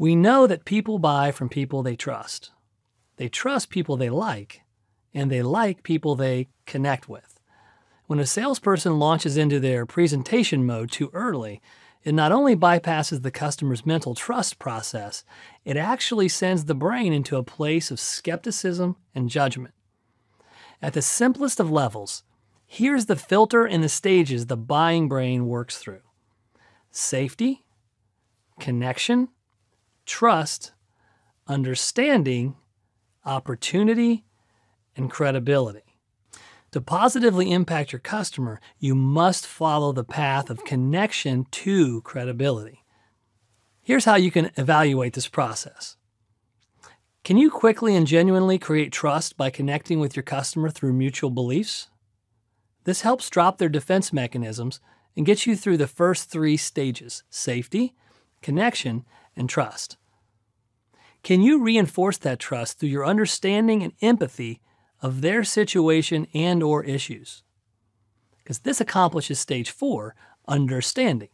We know that people buy from people they trust. They trust people they like, and they like people they connect with. When a salesperson launches into their presentation mode too early, it not only bypasses the customer's mental trust process, it actually sends the brain into a place of skepticism and judgment. At the simplest of levels, here's the filter and the stages the buying brain works through safety, connection, trust, understanding, opportunity, and credibility. To positively impact your customer, you must follow the path of connection to credibility. Here's how you can evaluate this process. Can you quickly and genuinely create trust by connecting with your customer through mutual beliefs? This helps drop their defense mechanisms and gets you through the first three stages safety, connection, and trust. Can you reinforce that trust through your understanding and empathy of their situation and or issues? Because this accomplishes stage 4, understanding.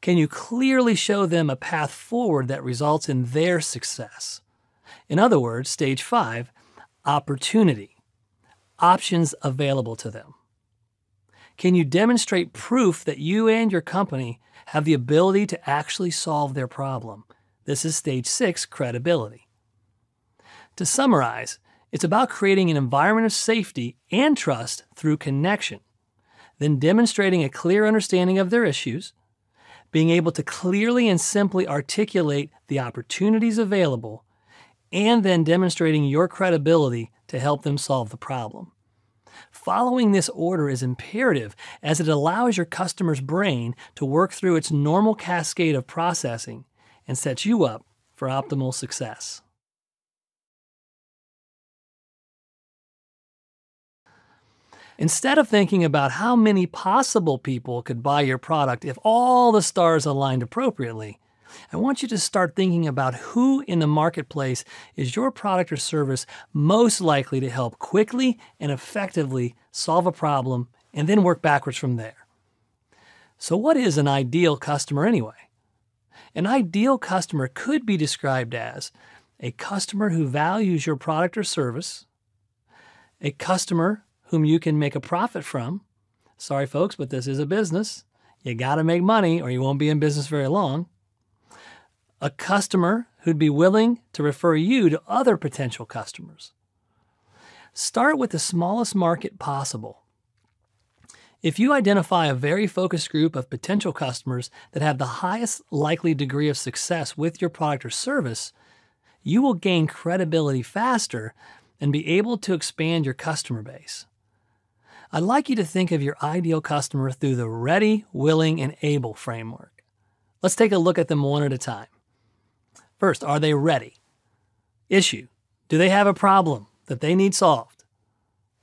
Can you clearly show them a path forward that results in their success? In other words, stage 5, opportunity. Options available to them. Can you demonstrate proof that you and your company have the ability to actually solve their problem? This is stage six credibility. To summarize, it's about creating an environment of safety and trust through connection, then demonstrating a clear understanding of their issues, being able to clearly and simply articulate the opportunities available, and then demonstrating your credibility to help them solve the problem. Following this order is imperative as it allows your customer's brain to work through its normal cascade of processing and sets you up for optimal success. Instead of thinking about how many possible people could buy your product if all the stars aligned appropriately, I want you to start thinking about who in the marketplace is your product or service most likely to help quickly and effectively solve a problem and then work backwards from there. So, what is an ideal customer anyway? An ideal customer could be described as a customer who values your product or service, a customer whom you can make a profit from. Sorry, folks, but this is a business. You got to make money or you won't be in business very long a customer who'd be willing to refer you to other potential customers. Start with the smallest market possible. If you identify a very focused group of potential customers that have the highest likely degree of success with your product or service, you will gain credibility faster and be able to expand your customer base. I'd like you to think of your ideal customer through the ready, willing, and able framework. Let's take a look at them one at a time. First, are they ready? Issue Do they have a problem that they need solved?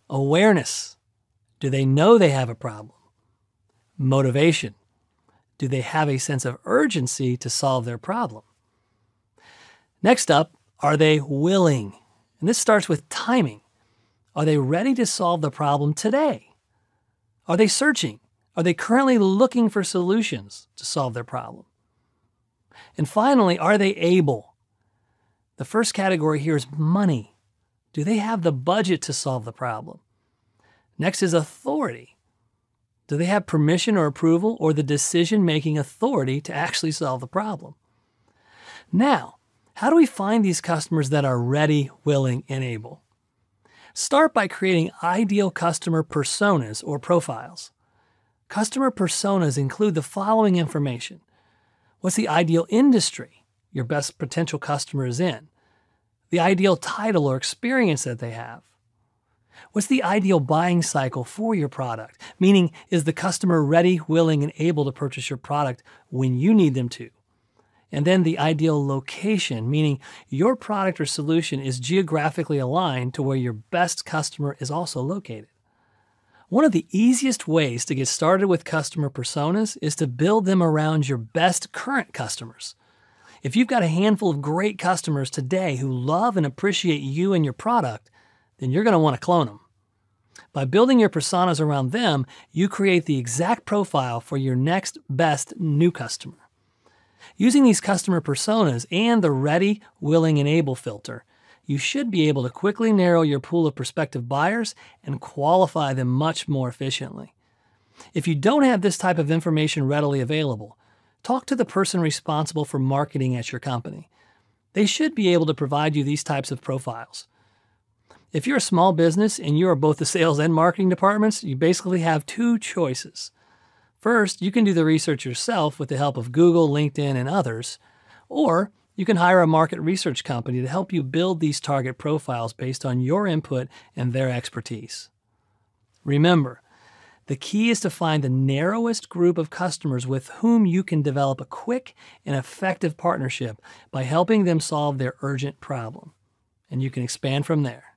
Awareness Do they know they have a problem? Motivation Do they have a sense of urgency to solve their problem? Next up, are they willing? And this starts with timing. Are they ready to solve the problem today? Are they searching? Are they currently looking for solutions to solve their problem? And finally, are they able? The first category here is money. Do they have the budget to solve the problem? Next is authority. Do they have permission or approval or the decision making authority to actually solve the problem? Now, how do we find these customers that are ready, willing, and able? Start by creating ideal customer personas or profiles. Customer personas include the following information What's the ideal industry your best potential customer is in? The ideal title or experience that they have? What's the ideal buying cycle for your product? Meaning, is the customer ready, willing, and able to purchase your product when you need them to? And then the ideal location, meaning your product or solution is geographically aligned to where your best customer is also located. One of the easiest ways to get started with customer personas is to build them around your best current customers. If you've got a handful of great customers today who love and appreciate you and your product, then you're going to want to clone them. By building your personas around them, you create the exact profile for your next best new customer. Using these customer personas and the ready, willing, and able filter, you should be able to quickly narrow your pool of prospective buyers and qualify them much more efficiently. If you don't have this type of information readily available, talk to the person responsible for marketing at your company. They should be able to provide you these types of profiles. If you're a small business and you are both the sales and marketing departments, you basically have two choices. First, you can do the research yourself with the help of Google, LinkedIn, and others, or you can hire a market research company to help you build these target profiles based on your input and their expertise. Remember, the key is to find the narrowest group of customers with whom you can develop a quick and effective partnership by helping them solve their urgent problem. And you can expand from there.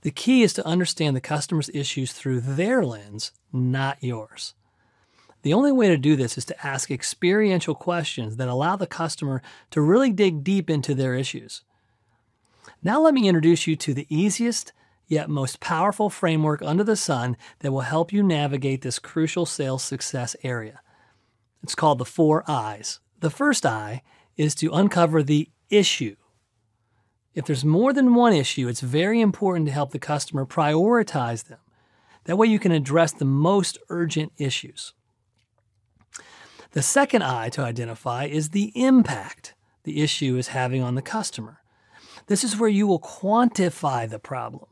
The key is to understand the customer's issues through their lens, not yours. The only way to do this is to ask experiential questions that allow the customer to really dig deep into their issues. Now, let me introduce you to the easiest yet most powerful framework under the sun that will help you navigate this crucial sales success area. It's called the four I's. The first I is to uncover the issue. If there's more than one issue, it's very important to help the customer prioritize them. That way, you can address the most urgent issues. The second I to identify is the impact the issue is having on the customer. This is where you will quantify the problem.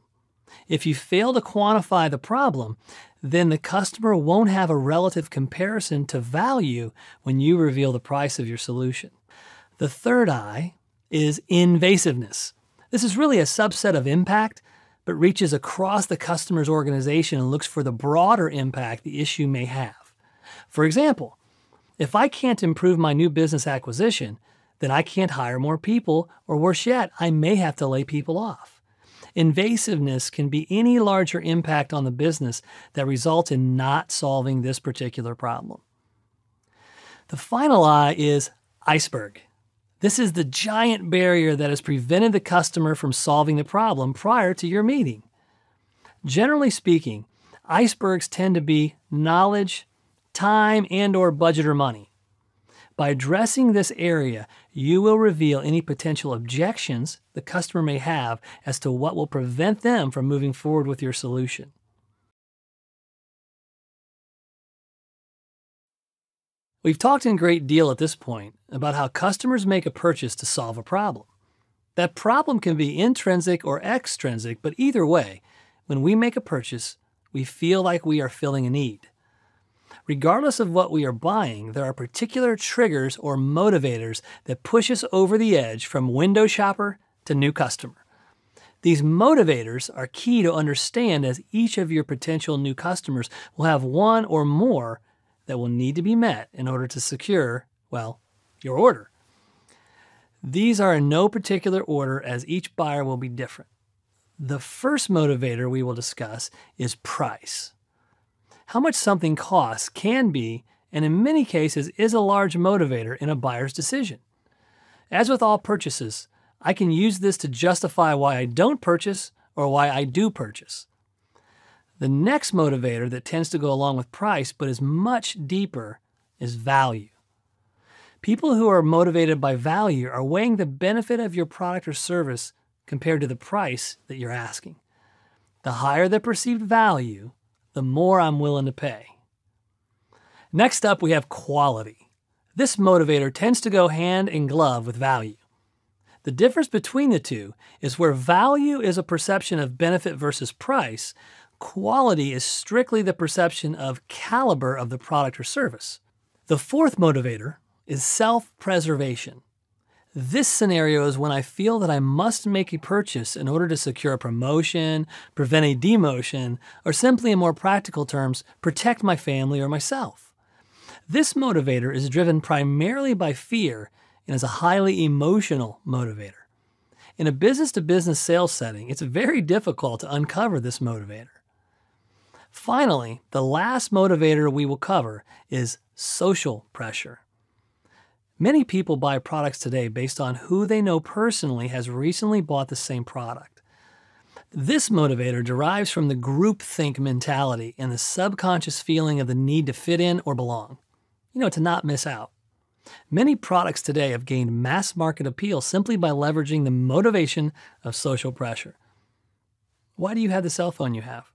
If you fail to quantify the problem, then the customer won't have a relative comparison to value when you reveal the price of your solution. The third I is invasiveness. This is really a subset of impact, but reaches across the customer's organization and looks for the broader impact the issue may have. For example, if I can't improve my new business acquisition, then I can't hire more people, or worse yet, I may have to lay people off. Invasiveness can be any larger impact on the business that results in not solving this particular problem. The final I is iceberg. This is the giant barrier that has prevented the customer from solving the problem prior to your meeting. Generally speaking, icebergs tend to be knowledge, time, and or budget or money. By addressing this area, you will reveal any potential objections the customer may have as to what will prevent them from moving forward with your solution. We've talked in great deal at this point about how customers make a purchase to solve a problem. That problem can be intrinsic or extrinsic, but either way, when we make a purchase, we feel like we are filling a need. Regardless of what we are buying, there are particular triggers or motivators that push us over the edge from window shopper to new customer. These motivators are key to understand as each of your potential new customers will have one or more that will need to be met in order to secure, well, your order. These are in no particular order as each buyer will be different. The first motivator we will discuss is price. How much something costs can be, and in many cases is a large motivator in a buyer's decision. As with all purchases, I can use this to justify why I don't purchase or why I do purchase. The next motivator that tends to go along with price but is much deeper is value. People who are motivated by value are weighing the benefit of your product or service compared to the price that you're asking. The higher the perceived value, the more I'm willing to pay. Next up, we have quality. This motivator tends to go hand in glove with value. The difference between the two is where value is a perception of benefit versus price, quality is strictly the perception of caliber of the product or service. The fourth motivator is self preservation. This scenario is when I feel that I must make a purchase in order to secure a promotion, prevent a demotion, or simply in more practical terms, protect my family or myself. This motivator is driven primarily by fear and is a highly emotional motivator. In a business to business sales setting, it's very difficult to uncover this motivator. Finally, the last motivator we will cover is social pressure. Many people buy products today based on who they know personally has recently bought the same product. This motivator derives from the groupthink mentality and the subconscious feeling of the need to fit in or belong. You know, to not miss out. Many products today have gained mass market appeal simply by leveraging the motivation of social pressure. Why do you have the cell phone you have?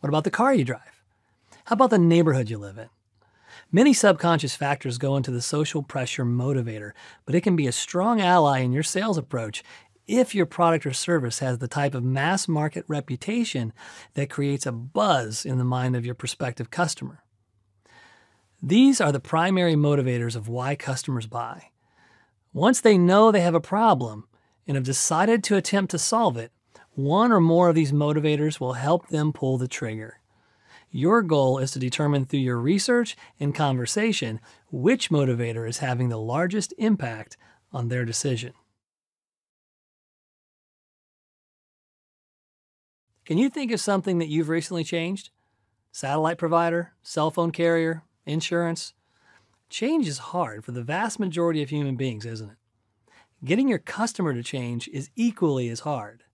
What about the car you drive? How about the neighborhood you live in? Many subconscious factors go into the social pressure motivator, but it can be a strong ally in your sales approach if your product or service has the type of mass market reputation that creates a buzz in the mind of your prospective customer. These are the primary motivators of why customers buy. Once they know they have a problem and have decided to attempt to solve it, one or more of these motivators will help them pull the trigger. Your goal is to determine through your research and conversation which motivator is having the largest impact on their decision. Can you think of something that you've recently changed? Satellite provider, cell phone carrier, insurance? Change is hard for the vast majority of human beings, isn't it? Getting your customer to change is equally as hard.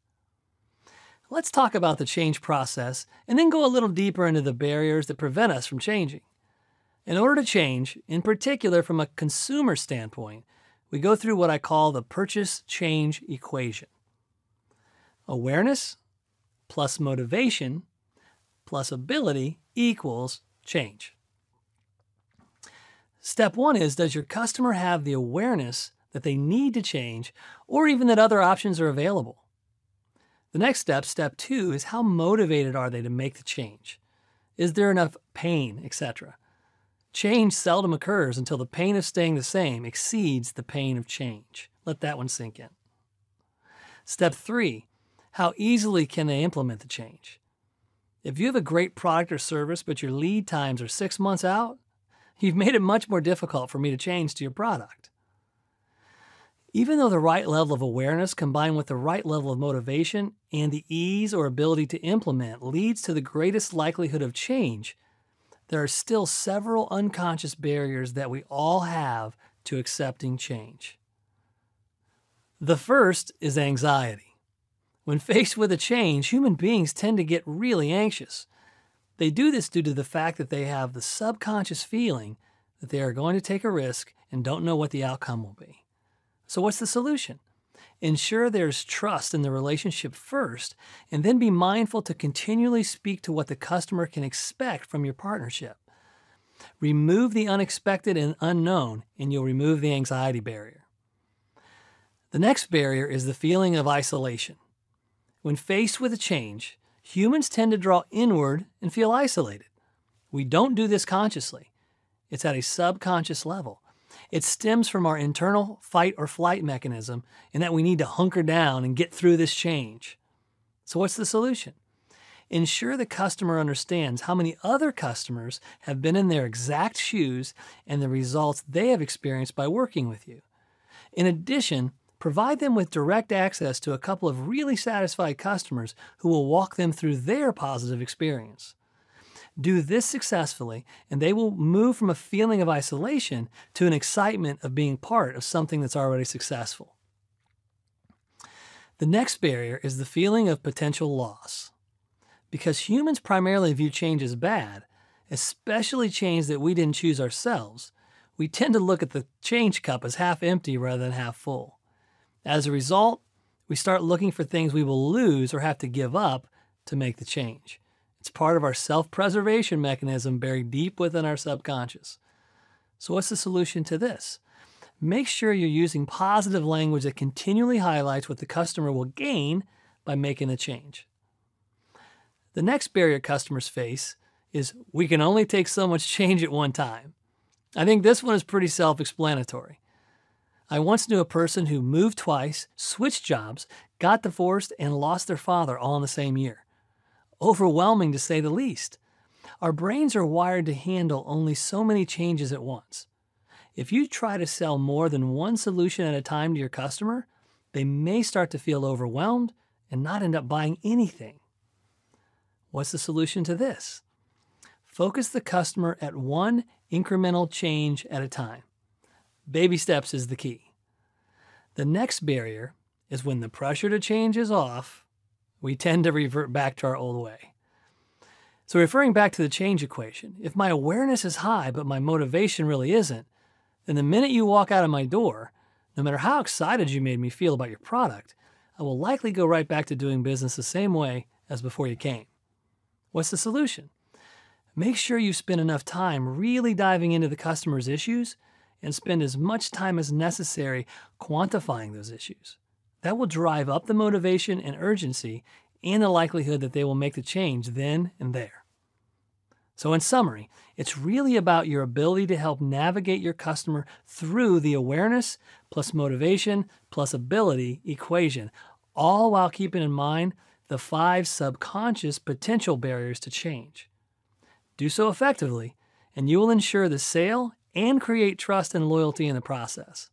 Let's talk about the change process and then go a little deeper into the barriers that prevent us from changing. In order to change, in particular from a consumer standpoint, we go through what I call the purchase change equation. Awareness plus motivation plus ability equals change. Step one is Does your customer have the awareness that they need to change or even that other options are available? The next step, step two, is how motivated are they to make the change? Is there enough pain, etc.? Change seldom occurs until the pain of staying the same exceeds the pain of change. Let that one sink in. Step three, how easily can they implement the change? If you have a great product or service, but your lead times are six months out, you've made it much more difficult for me to change to your product. Even though the right level of awareness combined with the right level of motivation and the ease or ability to implement leads to the greatest likelihood of change, there are still several unconscious barriers that we all have to accepting change. The first is anxiety. When faced with a change, human beings tend to get really anxious. They do this due to the fact that they have the subconscious feeling that they are going to take a risk and don't know what the outcome will be. So, what's the solution? Ensure there's trust in the relationship first, and then be mindful to continually speak to what the customer can expect from your partnership. Remove the unexpected and unknown, and you'll remove the anxiety barrier. The next barrier is the feeling of isolation. When faced with a change, humans tend to draw inward and feel isolated. We don't do this consciously, it's at a subconscious level. It stems from our internal fight or flight mechanism in that we need to hunker down and get through this change. So, what's the solution? Ensure the customer understands how many other customers have been in their exact shoes and the results they have experienced by working with you. In addition, provide them with direct access to a couple of really satisfied customers who will walk them through their positive experience. Do this successfully, and they will move from a feeling of isolation to an excitement of being part of something that's already successful. The next barrier is the feeling of potential loss. Because humans primarily view change as bad, especially change that we didn't choose ourselves, we tend to look at the change cup as half empty rather than half full. As a result, we start looking for things we will lose or have to give up to make the change. It's part of our self preservation mechanism buried deep within our subconscious. So, what's the solution to this? Make sure you're using positive language that continually highlights what the customer will gain by making a change. The next barrier customers face is we can only take so much change at one time. I think this one is pretty self explanatory. I once knew a person who moved twice, switched jobs, got divorced, and lost their father all in the same year overwhelming to say the least. Our brains are wired to handle only so many changes at once. If you try to sell more than one solution at a time to your customer, they may start to feel overwhelmed and not end up buying anything. What's the solution to this? Focus the customer at one incremental change at a time. Baby steps is the key. The next barrier is when the pressure to change is off We tend to revert back to our old way. So, referring back to the change equation, if my awareness is high but my motivation really isn't, then the minute you walk out of my door, no matter how excited you made me feel about your product, I will likely go right back to doing business the same way as before you came. What's the solution? Make sure you spend enough time really diving into the customer's issues and spend as much time as necessary quantifying those issues. That will drive up the motivation and urgency and the likelihood that they will make the change then and there. So, in summary, it's really about your ability to help navigate your customer through the awareness plus motivation plus ability equation, all while keeping in mind the five subconscious potential barriers to change. Do so effectively, and you will ensure the sale and create trust and loyalty in the process.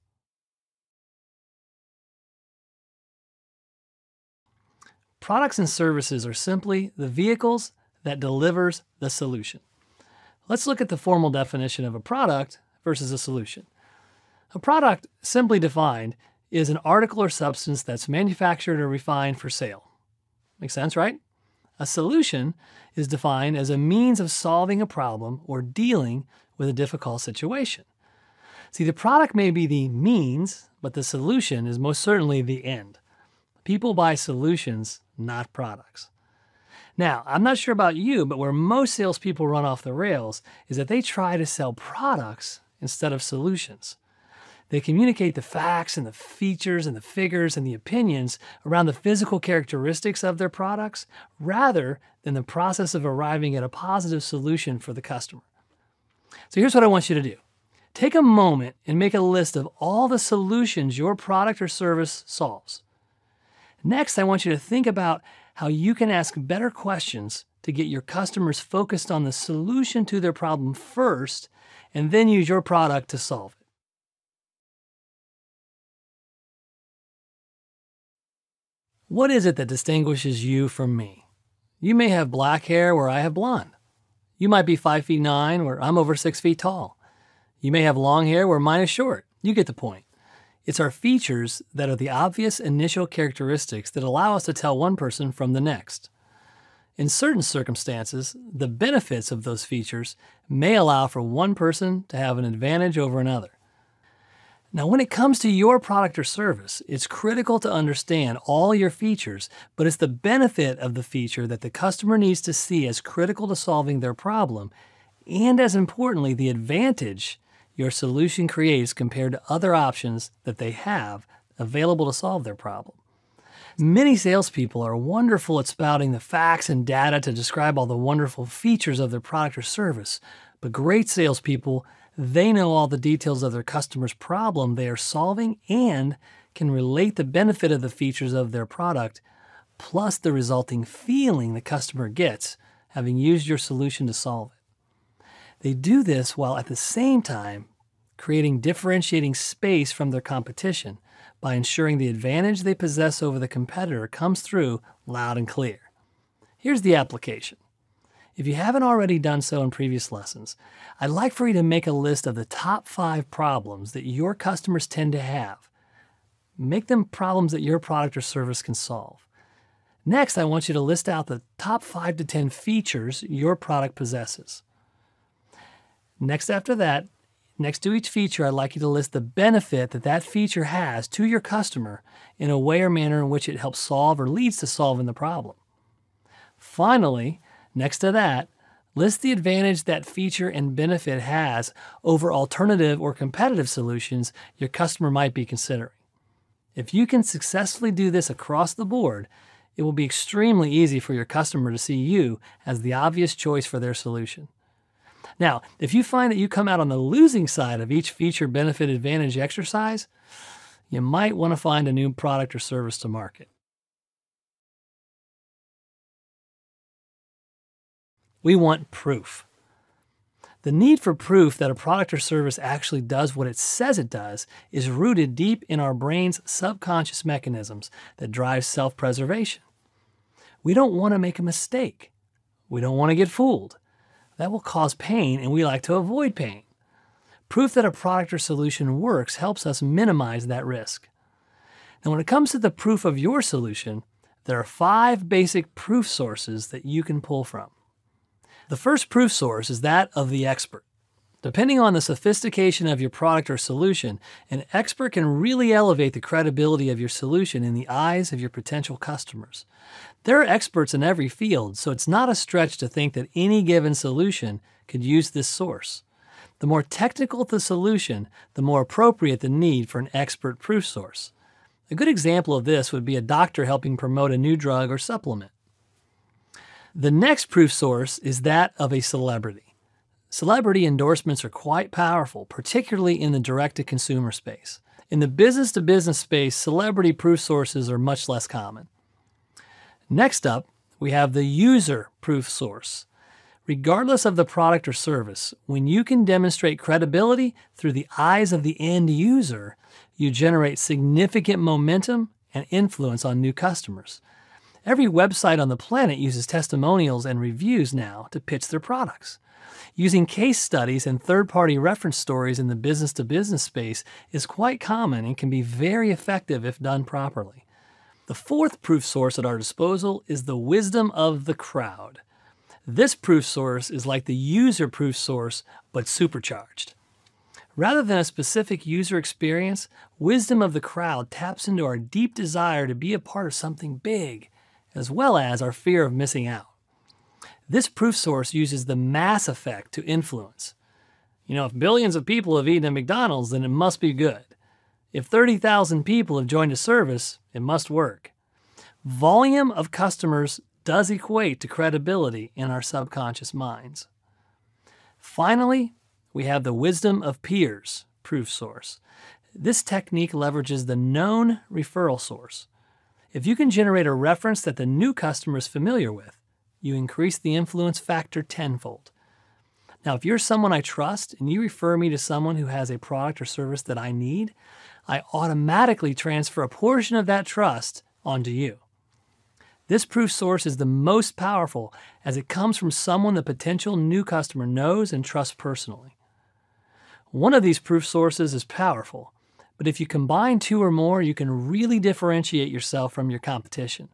Products and services are simply the vehicles that delivers the solution. Let's look at the formal definition of a product versus a solution. A product, simply defined, is an article or substance that's manufactured or refined for sale. Makes sense, right? A solution is defined as a means of solving a problem or dealing with a difficult situation. See, the product may be the means, but the solution is most certainly the end. People buy solutions, not products. Now, I'm not sure about you, but where most salespeople run off the rails is that they try to sell products instead of solutions. They communicate the facts and the features and the figures and the opinions around the physical characteristics of their products rather than the process of arriving at a positive solution for the customer. So here's what I want you to do take a moment and make a list of all the solutions your product or service solves. Next, I want you to think about how you can ask better questions to get your customers focused on the solution to their problem first and then use your product to solve it. What is it that distinguishes you from me? You may have black hair where I have blonde. You might be 5 feet 9 where I'm over 6 feet tall. You may have long hair where mine is short. You get the point. It's our features that are the obvious initial characteristics that allow us to tell one person from the next. In certain circumstances, the benefits of those features may allow for one person to have an advantage over another. Now, when it comes to your product or service, it's critical to understand all your features, but it's the benefit of the feature that the customer needs to see as critical to solving their problem, and as importantly, the advantage your solution creates compared to other options that they have available to solve their problem. Many salespeople are wonderful at spouting the facts and data to describe all the wonderful features of their product or service, but great salespeople, they know all the details of their customer's problem they are solving and can relate the benefit of the features of their product plus the resulting feeling the customer gets having used your solution to solve it. They do this while at the same time creating differentiating space from their competition by ensuring the advantage they possess over the competitor comes through loud and clear. Here's the application. If you haven't already done so in previous lessons, I'd like for you to make a list of the top five problems that your customers tend to have. Make them problems that your product or service can solve. Next, I want you to list out the top 5 to 10 features your product possesses. Next, after that, next to each feature, I'd like you to list the benefit that that feature has to your customer in a way or manner in which it helps solve or leads to solving the problem. Finally, next to that, list the advantage that feature and benefit has over alternative or competitive solutions your customer might be considering. If you can successfully do this across the board, it will be extremely easy for your customer to see you as the obvious choice for their solution. Now, if you find that you come out on the losing side of each feature benefit advantage exercise, you might want to find a new product or service to market. We want proof. The need for proof that a product or service actually does what it says it does is rooted deep in our brain's subconscious mechanisms that drive self preservation. We don't want to make a mistake. We don't want to get fooled that will cause pain, and we like to avoid pain. Proof that a product or solution works helps us minimize that risk. Now, when it comes to the proof of your solution, there are five basic proof sources that you can pull from. The first proof source is that of the expert. Depending on the sophistication of your product or solution, an expert can really elevate the credibility of your solution in the eyes of your potential customers. There are experts in every field, so it's not a stretch to think that any given solution could use this source. The more technical the solution, the more appropriate the need for an expert proof source. A good example of this would be a doctor helping promote a new drug or supplement. The next proof source is that of a celebrity. Celebrity endorsements are quite powerful, particularly in the direct to consumer space. In the business to business space, celebrity proof sources are much less common. Next up, we have the user proof source. Regardless of the product or service, when you can demonstrate credibility through the eyes of the end user, you generate significant momentum and influence on new customers. Every website on the planet uses testimonials and reviews now to pitch their products. Using case studies and third party reference stories in the business to business space is quite common and can be very effective if done properly. The fourth proof source at our disposal is the wisdom of the crowd. This proof source is like the user proof source, but supercharged. Rather than a specific user experience, wisdom of the crowd taps into our deep desire to be a part of something big, as well as our fear of missing out. This proof source uses the mass effect to influence. You know, if billions of people have eaten at McDonald's, then it must be good. If 30,000 people have joined a service, it must work. Volume of customers does equate to credibility in our subconscious minds. Finally, we have the wisdom of peers proof source. This technique leverages the known referral source. If you can generate a reference that the new customer is familiar with, you increase the influence factor tenfold. Now, if you're someone I trust and you refer me to someone who has a product or service that I need, I automatically transfer a portion of that trust onto you. This proof source is the most powerful as it comes from someone the potential new customer knows and trusts personally. One of these proof sources is powerful, but if you combine two or more, you can really differentiate yourself from your competition.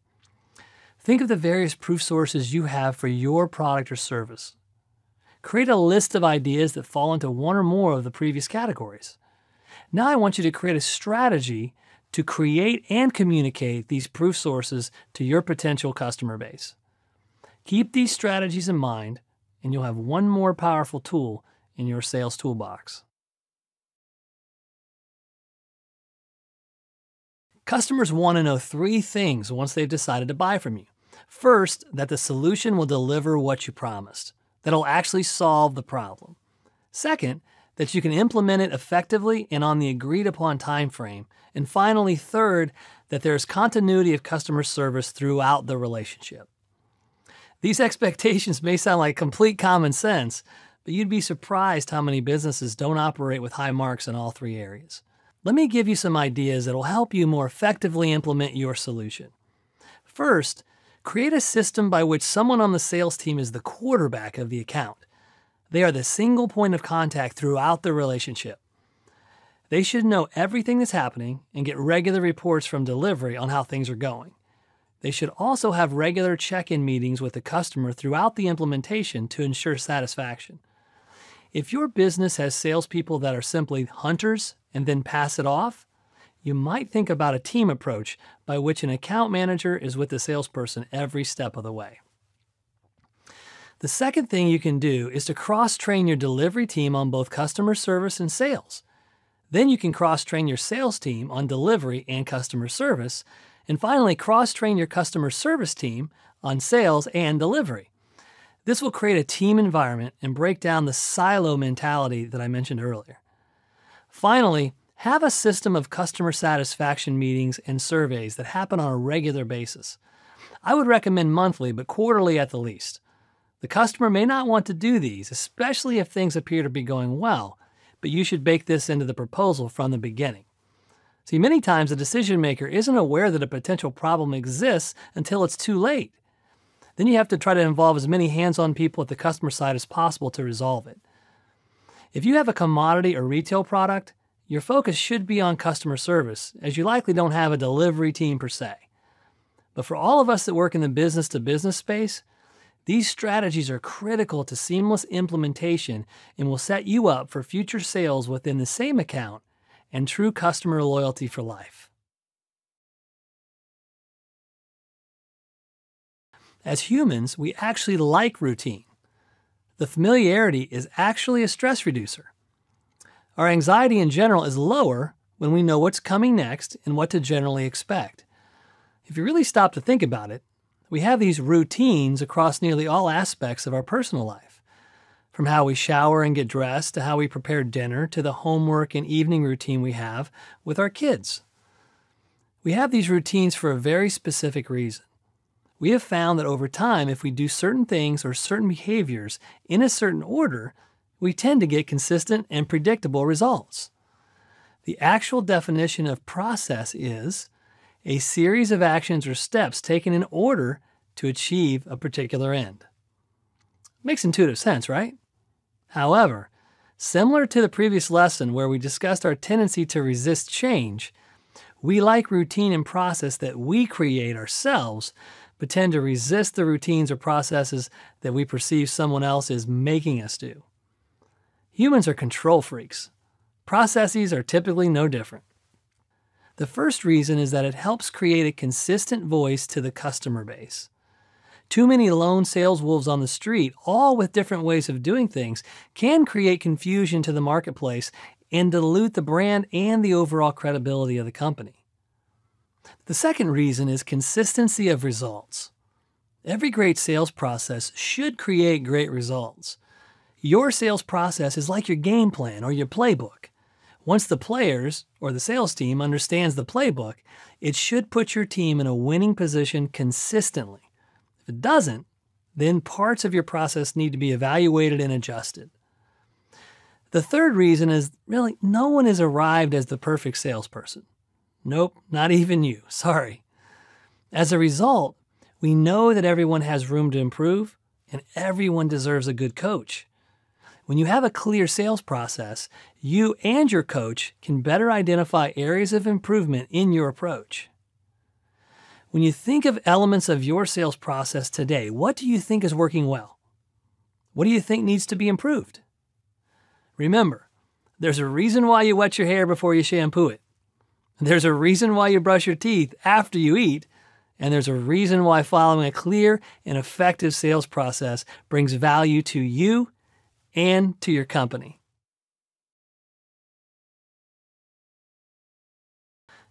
Think of the various proof sources you have for your product or service. Create a list of ideas that fall into one or more of the previous categories. Now I want you to create a strategy to create and communicate these proof sources to your potential customer base. Keep these strategies in mind, and you'll have one more powerful tool in your sales toolbox. Customers want to know three things once they've decided to buy from you. First, that the solution will deliver what you promised, that it'll actually solve the problem. Second, that you can implement it effectively and on the agreed upon time frame. And finally, third, that there is continuity of customer service throughout the relationship. These expectations may sound like complete common sense, but you'd be surprised how many businesses don't operate with high marks in all three areas. Let me give you some ideas that will help you more effectively implement your solution. First, create a system by which someone on the sales team is the quarterback of the account. They are the single point of contact throughout the relationship. They should know everything that's happening and get regular reports from delivery on how things are going. They should also have regular check in meetings with the customer throughout the implementation to ensure satisfaction. If your business has salespeople that are simply hunters and then pass it off, you might think about a team approach by which an account manager is with the salesperson every step of the way. The second thing you can do is to cross train your delivery team on both customer service and sales. Then you can cross train your sales team on delivery and customer service. And finally, cross train your customer service team on sales and delivery. This will create a team environment and break down the silo mentality that I mentioned earlier. Finally, have a system of customer satisfaction meetings and surveys that happen on a regular basis. I would recommend monthly, but quarterly at the least. The customer may not want to do these, especially if things appear to be going well, but you should bake this into the proposal from the beginning. See, many times the decision maker isn't aware that a potential problem exists until it's too late. Then you have to try to involve as many hands on people at the customer side as possible to resolve it. If you have a commodity or retail product, your focus should be on customer service, as you likely don't have a delivery team per se. But for all of us that work in the business to business space, these strategies are critical to seamless implementation and will set you up for future sales within the same account and true customer loyalty for life. As humans, we actually like routine. The familiarity is actually a stress reducer. Our anxiety in general is lower when we know what's coming next and what to generally expect. If you really stop to think about it, we have these routines across nearly all aspects of our personal life. From how we shower and get dressed to how we prepare dinner to the homework and evening routine we have with our kids. We have these routines for a very specific reason. We have found that over time, if we do certain things or certain behaviors in a certain order, we tend to get consistent and predictable results. The actual definition of process is a series of actions or steps taken in order to achieve a particular end. Makes intuitive sense, right? However, similar to the previous lesson where we discussed our tendency to resist change, we like routine and process that we create ourselves but tend to resist the routines or processes that we perceive someone else is making us do. Humans are control freaks. Processes are typically no different. The first reason is that it helps create a consistent voice to the customer base. Too many lone sales wolves on the street, all with different ways of doing things, can create confusion to the marketplace and dilute the brand and the overall credibility of the company. The second reason is consistency of results. Every great sales process should create great results. Your sales process is like your game plan or your playbook. Once the players or the sales team understands the playbook, it should put your team in a winning position consistently. If it doesn't, then parts of your process need to be evaluated and adjusted. The third reason is really no one has arrived as the perfect salesperson. Nope, not even you. Sorry. As a result, we know that everyone has room to improve and everyone deserves a good coach. When you have a clear sales process, you and your coach can better identify areas of improvement in your approach. When you think of elements of your sales process today, what do you think is working well? What do you think needs to be improved? Remember, there's a reason why you wet your hair before you shampoo it. There's a reason why you brush your teeth after you eat, and there's a reason why following a clear and effective sales process brings value to you and to your company.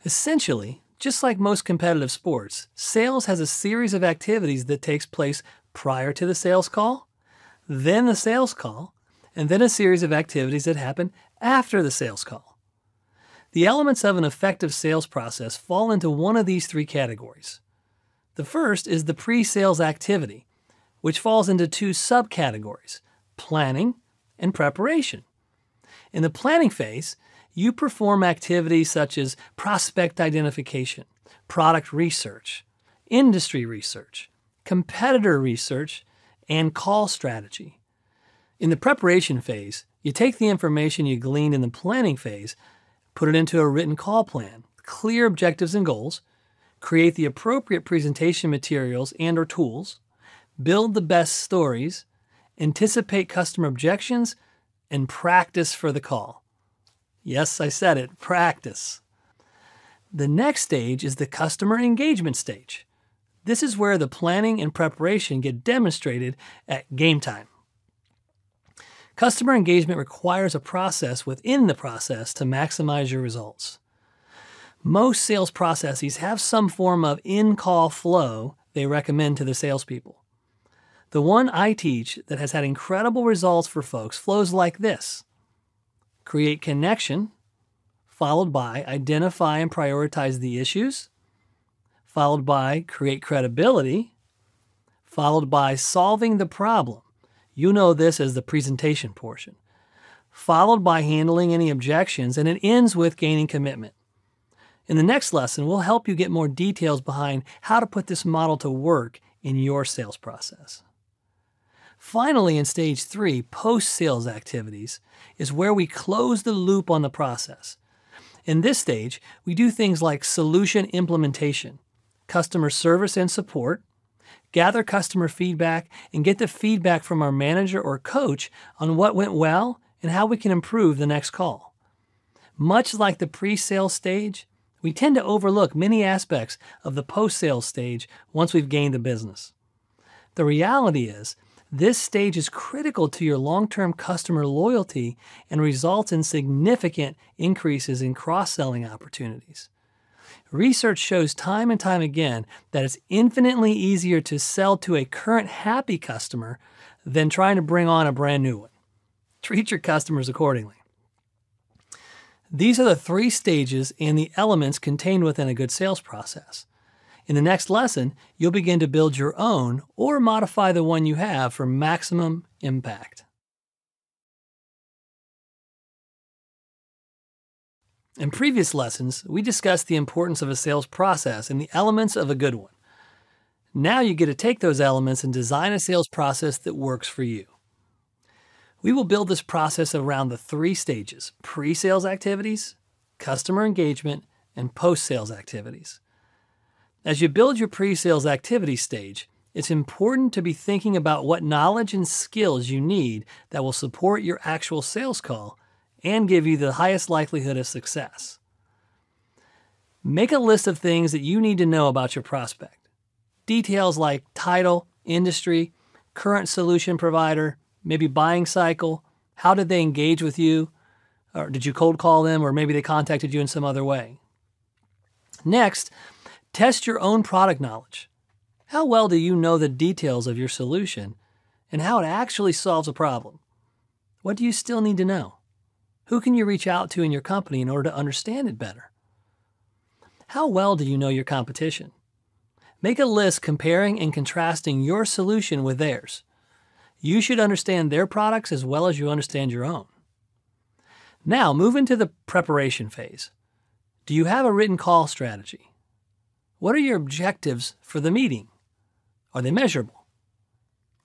Essentially, just like most competitive sports, sales has a series of activities that takes place prior to the sales call, then the sales call, and then a series of activities that happen after the sales call. The elements of an effective sales process fall into one of these three categories. The first is the pre sales activity, which falls into two subcategories planning and preparation. In the planning phase, you perform activities such as prospect identification, product research, industry research, competitor research, and call strategy. In the preparation phase, you take the information you gleaned in the planning phase put it into a written call plan, clear objectives and goals, create the appropriate presentation materials and or tools, build the best stories, anticipate customer objections, and practice for the call. Yes, I said it, practice. The next stage is the customer engagement stage. This is where the planning and preparation get demonstrated at game time. Customer engagement requires a process within the process to maximize your results. Most sales processes have some form of in call flow they recommend to the salespeople. The one I teach that has had incredible results for folks flows like this create connection, followed by identify and prioritize the issues, followed by create credibility, followed by solving the problem you know this as the presentation portion, followed by handling any objections, and it ends with gaining commitment. In the next lesson, we'll help you get more details behind how to put this model to work in your sales process. Finally, in stage three, post sales activities, is where we close the loop on the process. In this stage, we do things like solution implementation, customer service and support, gather customer feedback, and get the feedback from our manager or coach on what went well and how we can improve the next call. Much like the pre sale stage, we tend to overlook many aspects of the post sale stage once we've gained the business. The reality is, this stage is critical to your long term customer loyalty and results in significant increases in cross selling opportunities. Research shows time and time again that it's infinitely easier to sell to a current happy customer than trying to bring on a brand new one. Treat your customers accordingly. These are the three stages and the elements contained within a good sales process. In the next lesson, you'll begin to build your own or modify the one you have for maximum impact. In previous lessons, we discussed the importance of a sales process and the elements of a good one. Now you get to take those elements and design a sales process that works for you. We will build this process around the three stages pre sales activities, customer engagement, and post sales activities. As you build your pre sales activity stage, it's important to be thinking about what knowledge and skills you need that will support your actual sales call and give you the highest likelihood of success. Make a list of things that you need to know about your prospect. Details like title, industry, current solution provider, maybe buying cycle, how did they engage with you, or did you cold call them, or maybe they contacted you in some other way. Next, Test your own product knowledge. How well do you know the details of your solution and how it actually solves a problem? What do you still need to know? Who can you reach out to in your company in order to understand it better? How well do you know your competition? Make a list comparing and contrasting your solution with theirs. You should understand their products as well as you understand your own. Now, move into the preparation phase. Do you have a written call strategy? What are your objectives for the meeting? Are they measurable?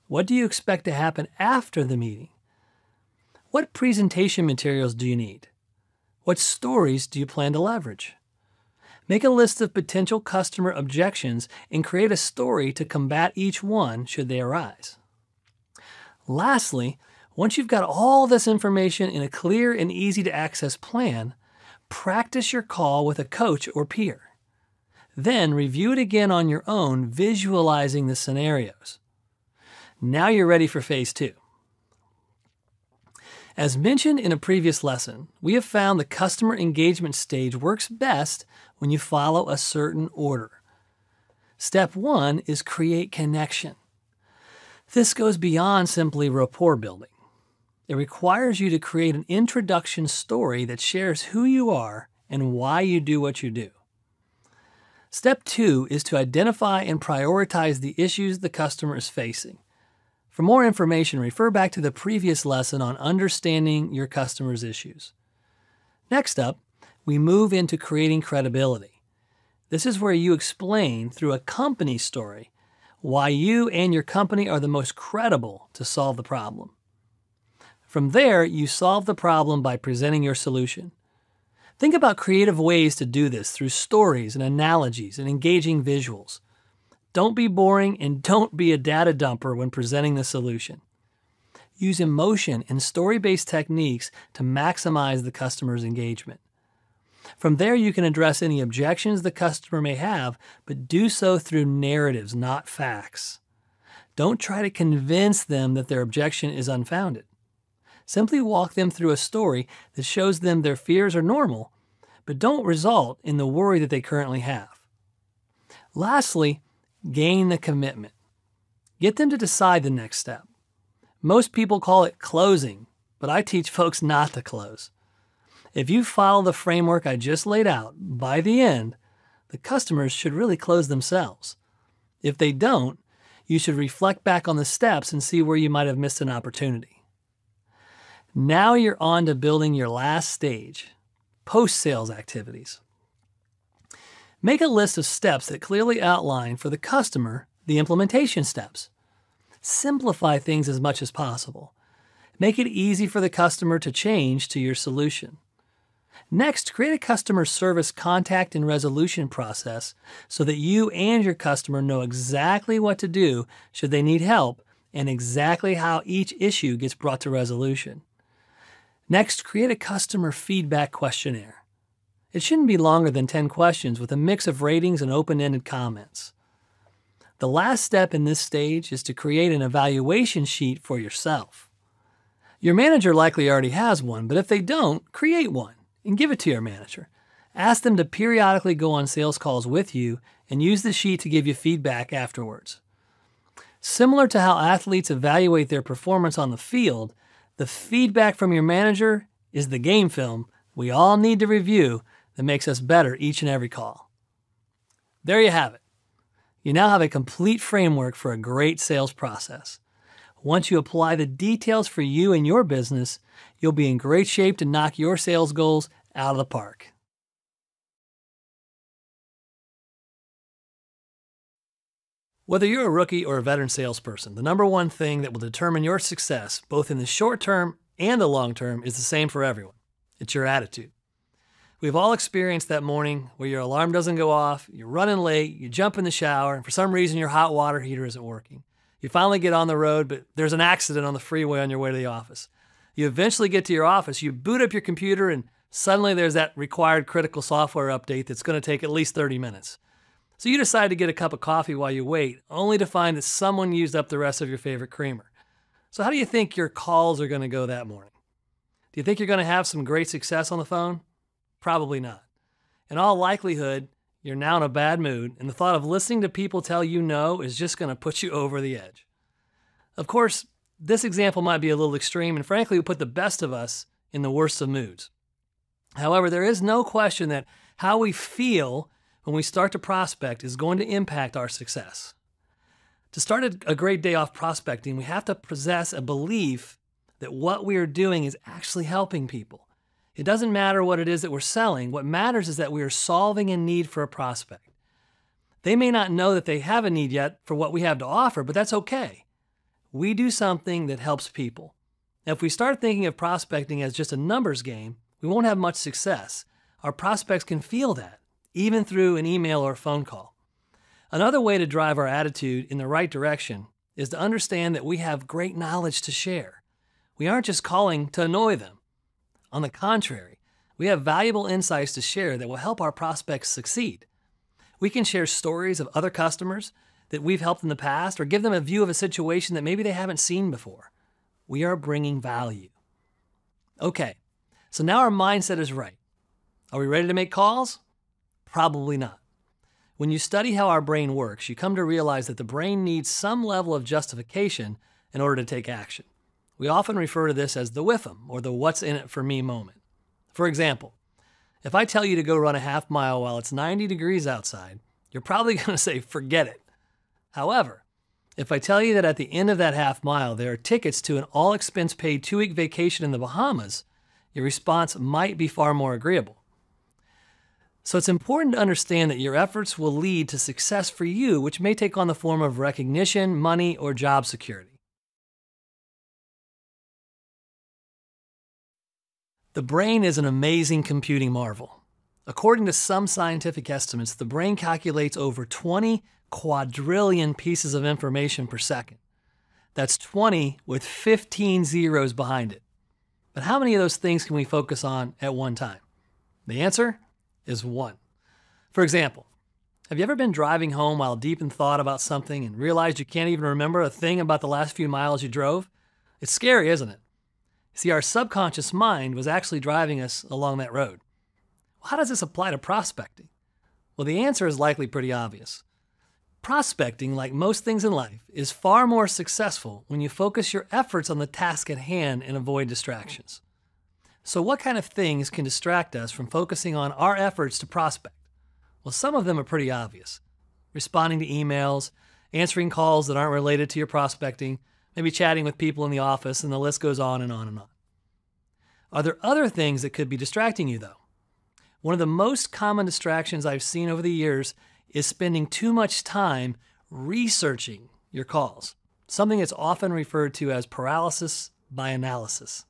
What do you expect to happen after the meeting? What presentation materials do you need? What stories do you plan to leverage? Make a list of potential customer objections and create a story to combat each one should they arise. Lastly, once you've got all this information in a clear and easy to access plan, practice your call with a coach or peer. Then review it again on your own, visualizing the scenarios. Now you're ready for phase two. As mentioned in a previous lesson, we have found the customer engagement stage works best when you follow a certain order. Step one is create connection. This goes beyond simply rapport building. It requires you to create an introduction story that shares who you are and why you do what you do. Step two is to identify and prioritize the issues the customer is facing. For more information, refer back to the previous lesson on understanding your customer's issues. Next up, we move into creating credibility. This is where you explain through a company story why you and your company are the most credible to solve the problem. From there, you solve the problem by presenting your solution. Think about creative ways to do this through stories and analogies and engaging visuals. Don't be boring and don't be a data dumper when presenting the solution. Use emotion and story based techniques to maximize the customer's engagement. From there, you can address any objections the customer may have, but do so through narratives, not facts. Don't try to convince them that their objection is unfounded. Simply walk them through a story that shows them their fears are normal, but don't result in the worry that they currently have. Lastly, gain the commitment. Get them to decide the next step. Most people call it closing, but I teach folks not to close. If you follow the framework I just laid out, by the end, the customers should really close themselves. If they don't, you should reflect back on the steps and see where you might have missed an opportunity. Now you're on to building your last stage post sales activities. Make a list of steps that clearly outline for the customer the implementation steps. Simplify things as much as possible. Make it easy for the customer to change to your solution. Next, create a customer service contact and resolution process so that you and your customer know exactly what to do should they need help and exactly how each issue gets brought to resolution. Next, create a customer feedback questionnaire. It shouldn't be longer than 10 questions with a mix of ratings and open ended comments. The last step in this stage is to create an evaluation sheet for yourself. Your manager likely already has one, but if they don't, create one and give it to your manager. Ask them to periodically go on sales calls with you and use the sheet to give you feedback afterwards. Similar to how athletes evaluate their performance on the field, the feedback from your manager is the game film we all need to review that makes us better each and every call. There you have it. You now have a complete framework for a great sales process. Once you apply the details for you and your business, you'll be in great shape to knock your sales goals out of the park. Whether you're a rookie or a veteran salesperson, the number one thing that will determine your success, both in the short term and the long term, is the same for everyone it's your attitude. We've all experienced that morning where your alarm doesn't go off, you're running late, you jump in the shower, and for some reason your hot water heater isn't working. You finally get on the road, but there's an accident on the freeway on your way to the office. You eventually get to your office, you boot up your computer, and suddenly there's that required critical software update that's going to take at least 30 minutes. So you decide to get a cup of coffee while you wait, only to find that someone used up the rest of your favorite creamer. So, how do you think your calls are going to go that morning? Do you think you're going to have some great success on the phone? Probably not. In all likelihood, you're now in a bad mood, and the thought of listening to people tell you no is just going to put you over the edge. Of course, this example might be a little extreme, and frankly, would put the best of us in the worst of moods. However, there is no question that how we feel when we start to prospect is going to impact our success. To start a great day off prospecting, we have to possess a belief that what we are doing is actually helping people. It doesn't matter what it is that we're selling, what matters is that we are solving a need for a prospect. They may not know that they have a need yet for what we have to offer, but that's okay we do something that helps people. Now, if we start thinking of prospecting as just a numbers game, we won't have much success. Our prospects can feel that, even through an email or phone call. Another way to drive our attitude in the right direction is to understand that we have great knowledge to share. We aren't just calling to annoy them. On the contrary, we have valuable insights to share that will help our prospects succeed. We can share stories of other customers that we've helped in the past or give them a view of a situation that maybe they haven't seen before. We are bringing value. Okay, so now our mindset is right. Are we ready to make calls? Probably not. When you study how our brain works, you come to realize that the brain needs some level of justification in order to take action. We often refer to this as the WIFM, or the what's in it for me moment. For example, if I tell you to go run a half mile while it's 90 degrees outside, you're probably going to say, forget it. However, if I tell you that at the end of that half mile there are tickets to an all expense paid two week vacation in the Bahamas, your response might be far more agreeable. So it's important to understand that your efforts will lead to success for you, which may take on the form of recognition, money, or job security. The brain is an amazing computing marvel. According to some scientific estimates, the brain calculates over 20 quadrillion pieces of information per second. That's 20 with 15 zeros behind it. But how many of those things can we focus on at one time? The answer is one. For example, have you ever been driving home while deep in thought about something and realized you can't even remember a thing about the last few miles you drove? It's scary, isn't it? See, our subconscious mind was actually driving us along that road. Well, how does this apply to prospecting? Well, the answer is likely pretty obvious. Prospecting, like most things in life, is far more successful when you focus your efforts on the task at hand and avoid distractions. So, what kind of things can distract us from focusing on our efforts to prospect? Well, some of them are pretty obvious responding to emails, answering calls that aren't related to your prospecting, maybe chatting with people in the office, and the list goes on and on and on. Are there other things that could be distracting you, though? One of the most common distractions I've seen over the years is spending too much time researching your calls, something that's often referred to as paralysis by analysis.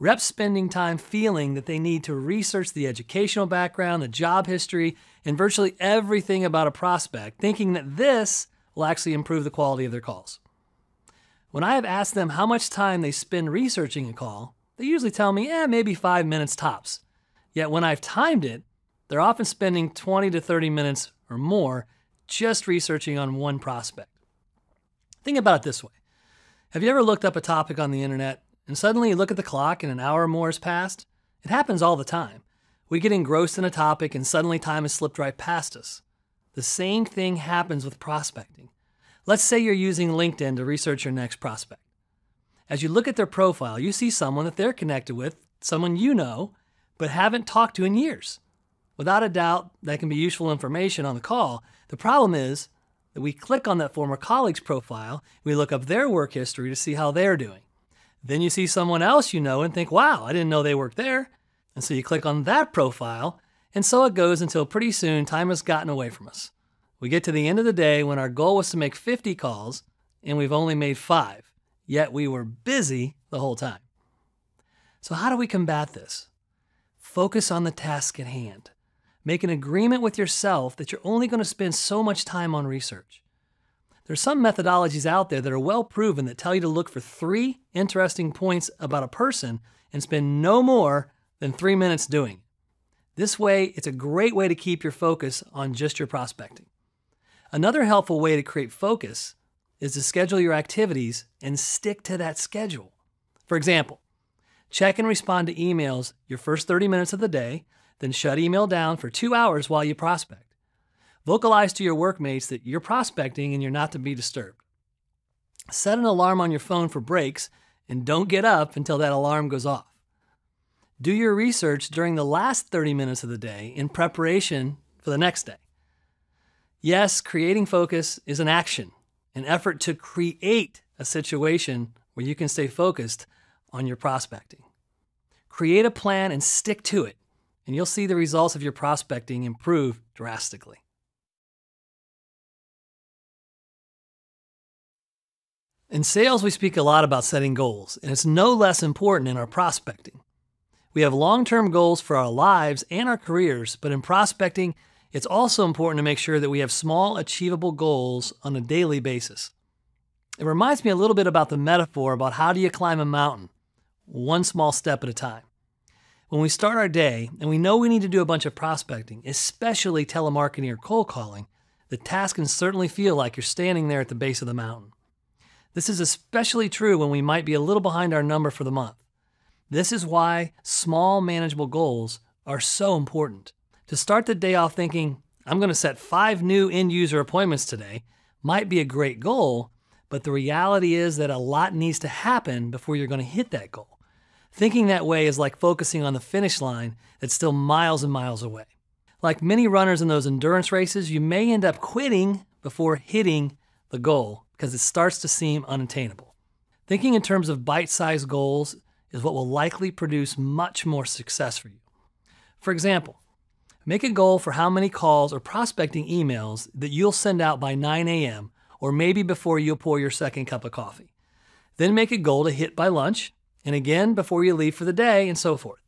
Reps spending time feeling that they need to research the educational background, the job history, and virtually everything about a prospect, thinking that this will actually improve the quality of their calls. When I have asked them how much time they spend researching a call, they usually tell me, eh, maybe five minutes tops. Yet when I've timed it, they're often spending 20 to 30 minutes or more just researching on one prospect. Think about it this way Have you ever looked up a topic on the internet and suddenly you look at the clock and an hour or more has passed? It happens all the time. We get engrossed in a topic and suddenly time has slipped right past us. The same thing happens with prospecting. Let's say you're using LinkedIn to research your next prospect. As you look at their profile, you see someone that they're connected with, someone you know, but haven't talked to in years. Without a doubt, that can be useful information on the call. The problem is that we click on that former colleague's profile, we look up their work history to see how they're doing. Then you see someone else you know and think, wow, I didn't know they worked there. And so you click on that profile, and so it goes until pretty soon time has gotten away from us. We get to the end of the day when our goal was to make 50 calls, and we've only made five, yet we were busy the whole time. So, how do we combat this? Focus on the task at hand. Make an agreement with yourself that you're only going to spend so much time on research. There's some methodologies out there that are well proven that tell you to look for three interesting points about a person and spend no more than three minutes doing. This way, it's a great way to keep your focus on just your prospecting. Another helpful way to create focus is to schedule your activities and stick to that schedule. For example, check and respond to emails your first 30 minutes of the day then shut email down for two hours while you prospect. Vocalize to your workmates that you're prospecting and you're not to be disturbed. Set an alarm on your phone for breaks and don't get up until that alarm goes off. Do your research during the last 30 minutes of the day in preparation for the next day. Yes, creating focus is an action, an effort to create a situation where you can stay focused on your prospecting. Create a plan and stick to it and you'll see the results of your prospecting improve drastically. In sales, we speak a lot about setting goals, and it's no less important in our prospecting. We have long term goals for our lives and our careers, but in prospecting, it's also important to make sure that we have small, achievable goals on a daily basis. It reminds me a little bit about the metaphor about how do you climb a mountain, one small step at a time. When we start our day and we know we need to do a bunch of prospecting, especially telemarketing or cold calling, the task can certainly feel like you're standing there at the base of the mountain. This is especially true when we might be a little behind our number for the month. This is why small, manageable goals are so important. To start the day off thinking, I'm going to set five new end user appointments today, might be a great goal, but the reality is that a lot needs to happen before you're going to hit that goal. Thinking that way is like focusing on the finish line that's still miles and miles away. Like many runners in those endurance races, you may end up quitting before hitting the goal because it starts to seem unattainable. Thinking in terms of bite sized goals is what will likely produce much more success for you. For example, make a goal for how many calls or prospecting emails that you'll send out by 9 a.m. or maybe before you pour your second cup of coffee. Then make a goal to hit by lunch and again before you leave for the day, and so forth.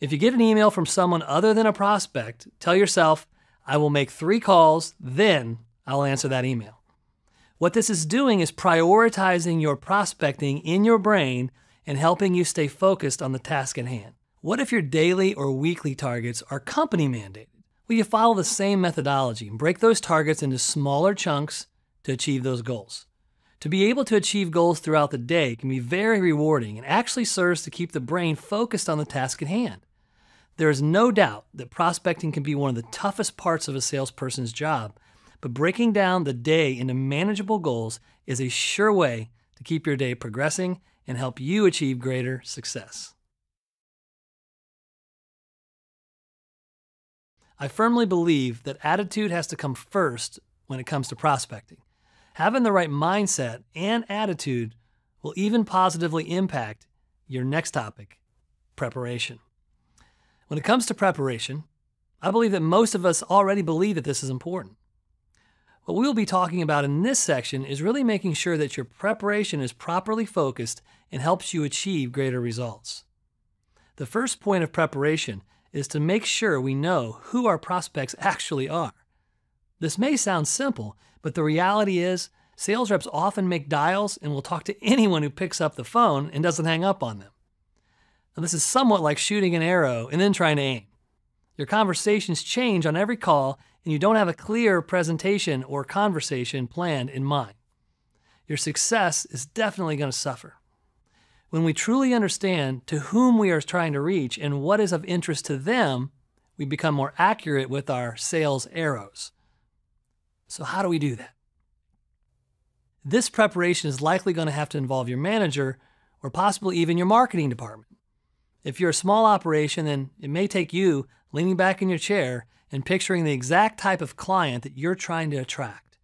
If you get an email from someone other than a prospect, tell yourself, I will make three calls, then I'll answer that email. What this is doing is prioritizing your prospecting in your brain and helping you stay focused on the task at hand. What if your daily or weekly targets are company mandated? Well, you follow the same methodology and break those targets into smaller chunks to achieve those goals. To be able to achieve goals throughout the day can be very rewarding and actually serves to keep the brain focused on the task at hand. There is no doubt that prospecting can be one of the toughest parts of a salesperson's job, but breaking down the day into manageable goals is a sure way to keep your day progressing and help you achieve greater success. I firmly believe that attitude has to come first when it comes to prospecting. Having the right mindset and attitude will even positively impact your next topic preparation. When it comes to preparation, I believe that most of us already believe that this is important. What we will be talking about in this section is really making sure that your preparation is properly focused and helps you achieve greater results. the first point of preparation is to make sure we know who our prospects actually are. This may sound simple, but the reality is sales reps often make dials and will talk to anyone who picks up the phone and doesn't hang up on them. Now, this is somewhat like shooting an arrow and then trying to aim. Your conversations change on every call, and you don't have a clear presentation or conversation planned in mind. Your success is definitely going to suffer. When we truly understand to whom we are trying to reach and what is of interest to them, we become more accurate with our sales arrows. So, how do we do that? This preparation is likely going to have to involve your manager or possibly even your marketing department. If you're a small operation, then it may take you leaning back in your chair and picturing the exact type of client that you're trying to attract.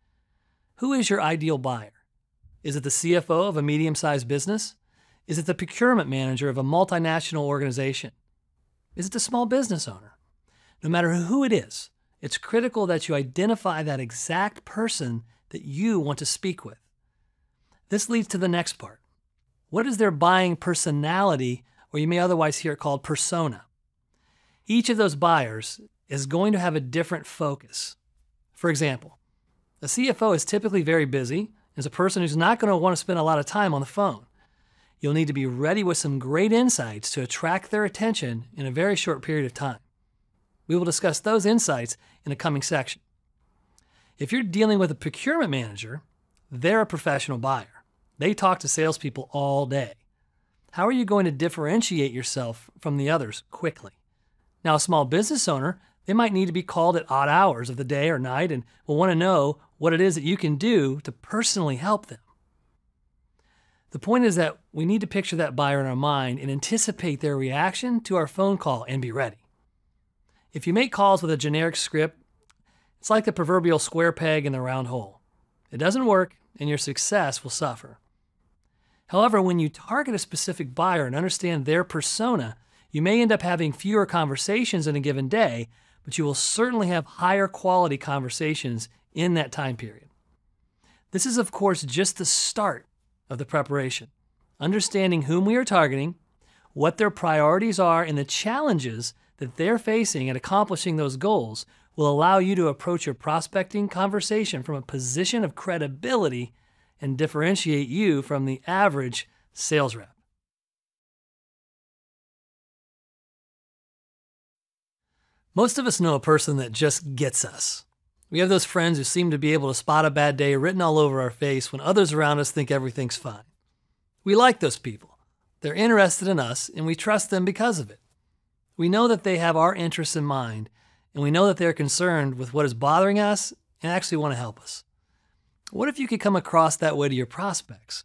Who is your ideal buyer? Is it the CFO of a medium sized business? Is it the procurement manager of a multinational organization? Is it the small business owner? No matter who it is, it's critical that you identify that exact person that you want to speak with. This leads to the next part. What is their buying personality, or you may otherwise hear it called persona? Each of those buyers is going to have a different focus. For example, a CFO is typically very busy, is a person who's not going to want to spend a lot of time on the phone. You'll need to be ready with some great insights to attract their attention in a very short period of time. We will discuss those insights in a coming section. If you're dealing with a procurement manager, they're a professional buyer. They talk to salespeople all day. How are you going to differentiate yourself from the others quickly? Now, a small business owner, they might need to be called at odd hours of the day or night and will want to know what it is that you can do to personally help them. The point is that we need to picture that buyer in our mind and anticipate their reaction to our phone call and be ready. If you make calls with a generic script, it's like the proverbial square peg in the round hole. It doesn't work, and your success will suffer. However, when you target a specific buyer and understand their persona, you may end up having fewer conversations in a given day, but you will certainly have higher quality conversations in that time period. This is, of course, just the start of the preparation. Understanding whom we are targeting, what their priorities are, and the challenges that they're facing at accomplishing those goals will allow you to approach your prospecting conversation from a position of credibility and differentiate you from the average sales rep. Most of us know a person that just gets us. We have those friends who seem to be able to spot a bad day written all over our face when others around us think everything's fine. We like those people. They're interested in us, and we trust them because of it. We know that they have our interests in mind, and we know that they're concerned with what is bothering us and actually want to help us. What if you could come across that way to your prospects?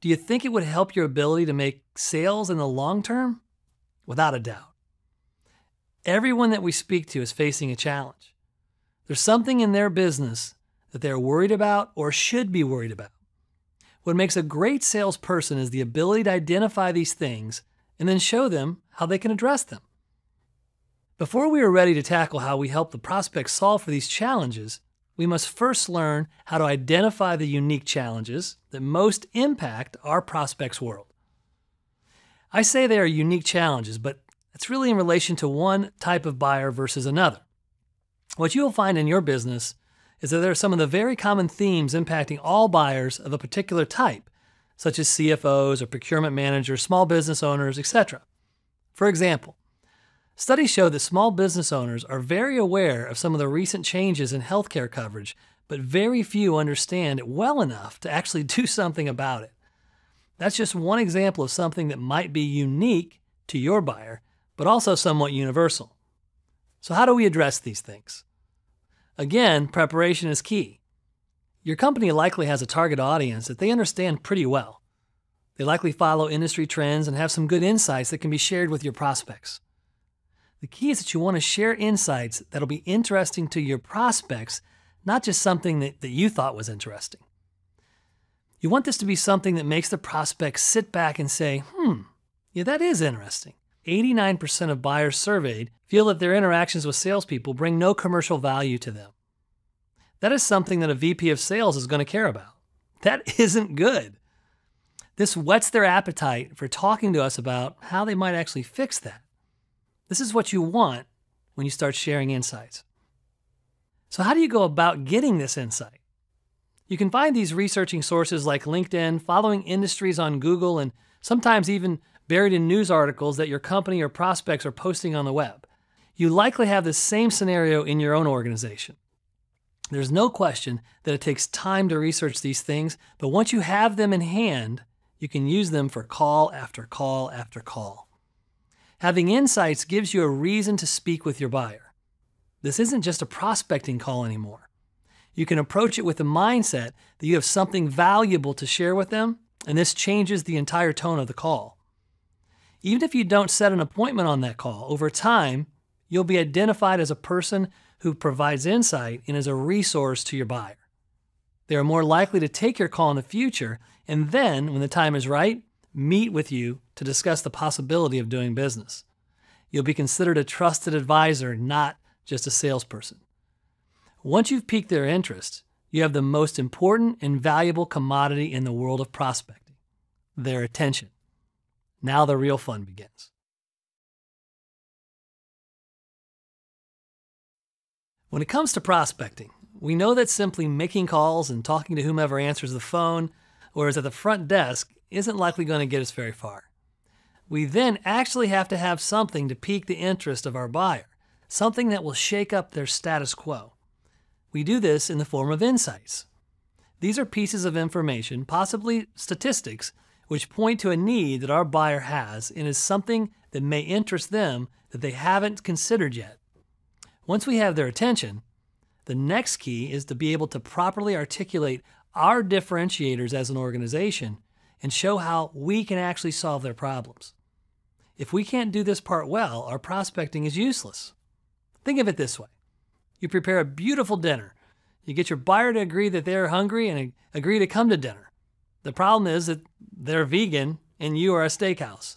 Do you think it would help your ability to make sales in the long term? Without a doubt. Everyone that we speak to is facing a challenge. There's something in their business that they're worried about or should be worried about. What makes a great salesperson is the ability to identify these things and then show them how they can address them. Before we are ready to tackle how we help the prospect solve for these challenges, we must first learn how to identify the unique challenges that most impact our prospect's world. I say they are unique challenges, but it's really in relation to one type of buyer versus another. What you will find in your business is that there are some of the very common themes impacting all buyers of a particular type, such as CFOs or procurement managers, small business owners, etc. For example, studies show that small business owners are very aware of some of the recent changes in healthcare coverage, but very few understand it well enough to actually do something about it. That's just one example of something that might be unique to your buyer, but also somewhat universal. So, how do we address these things? Again, preparation is key. Your company likely has a target audience that they understand pretty well. They likely follow industry trends and have some good insights that can be shared with your prospects. The key is that you want to share insights that'll be interesting to your prospects, not just something that, that you thought was interesting. You want this to be something that makes the prospect sit back and say, hmm, yeah, that is interesting. 89% of buyers surveyed feel that their interactions with salespeople bring no commercial value to them. That is something that a VP of sales is going to care about. That isn't good. This whets their appetite for talking to us about how they might actually fix that. This is what you want when you start sharing insights. So, how do you go about getting this insight? You can find these researching sources like LinkedIn, following industries on Google, and sometimes even buried in news articles that your company or prospects are posting on the web. You likely have the same scenario in your own organization. There's no question that it takes time to research these things, but once you have them in hand, you can use them for call after call after call. Having insights gives you a reason to speak with your buyer. This isn't just a prospecting call anymore. You can approach it with the mindset that you have something valuable to share with them, and this changes the entire tone of the call. Even if you don't set an appointment on that call, over time, you'll be identified as a person who provides insight and is a resource to your buyer. They are more likely to take your call in the future and then, when the time is right, meet with you to discuss the possibility of doing business. You'll be considered a trusted advisor, not just a salesperson. Once you've piqued their interest, you have the most important and valuable commodity in the world of prospecting their attention. Now the real fun begins. When it comes to prospecting, we know that simply making calls and talking to whomever answers the phone or is at the front desk isn't likely going to get us very far. We then actually have to have something to pique the interest of our buyer, something that will shake up their status quo. We do this in the form of insights. These are pieces of information, possibly statistics, which point to a need that our buyer has and is something that may interest them that they haven't considered yet. Once we have their attention, the next key is to be able to properly articulate our differentiators as an organization and show how we can actually solve their problems. If we can't do this part well, our prospecting is useless. Think of it this way you prepare a beautiful dinner, you get your buyer to agree that they're hungry and agree to come to dinner. The problem is that they're vegan and you are a steakhouse.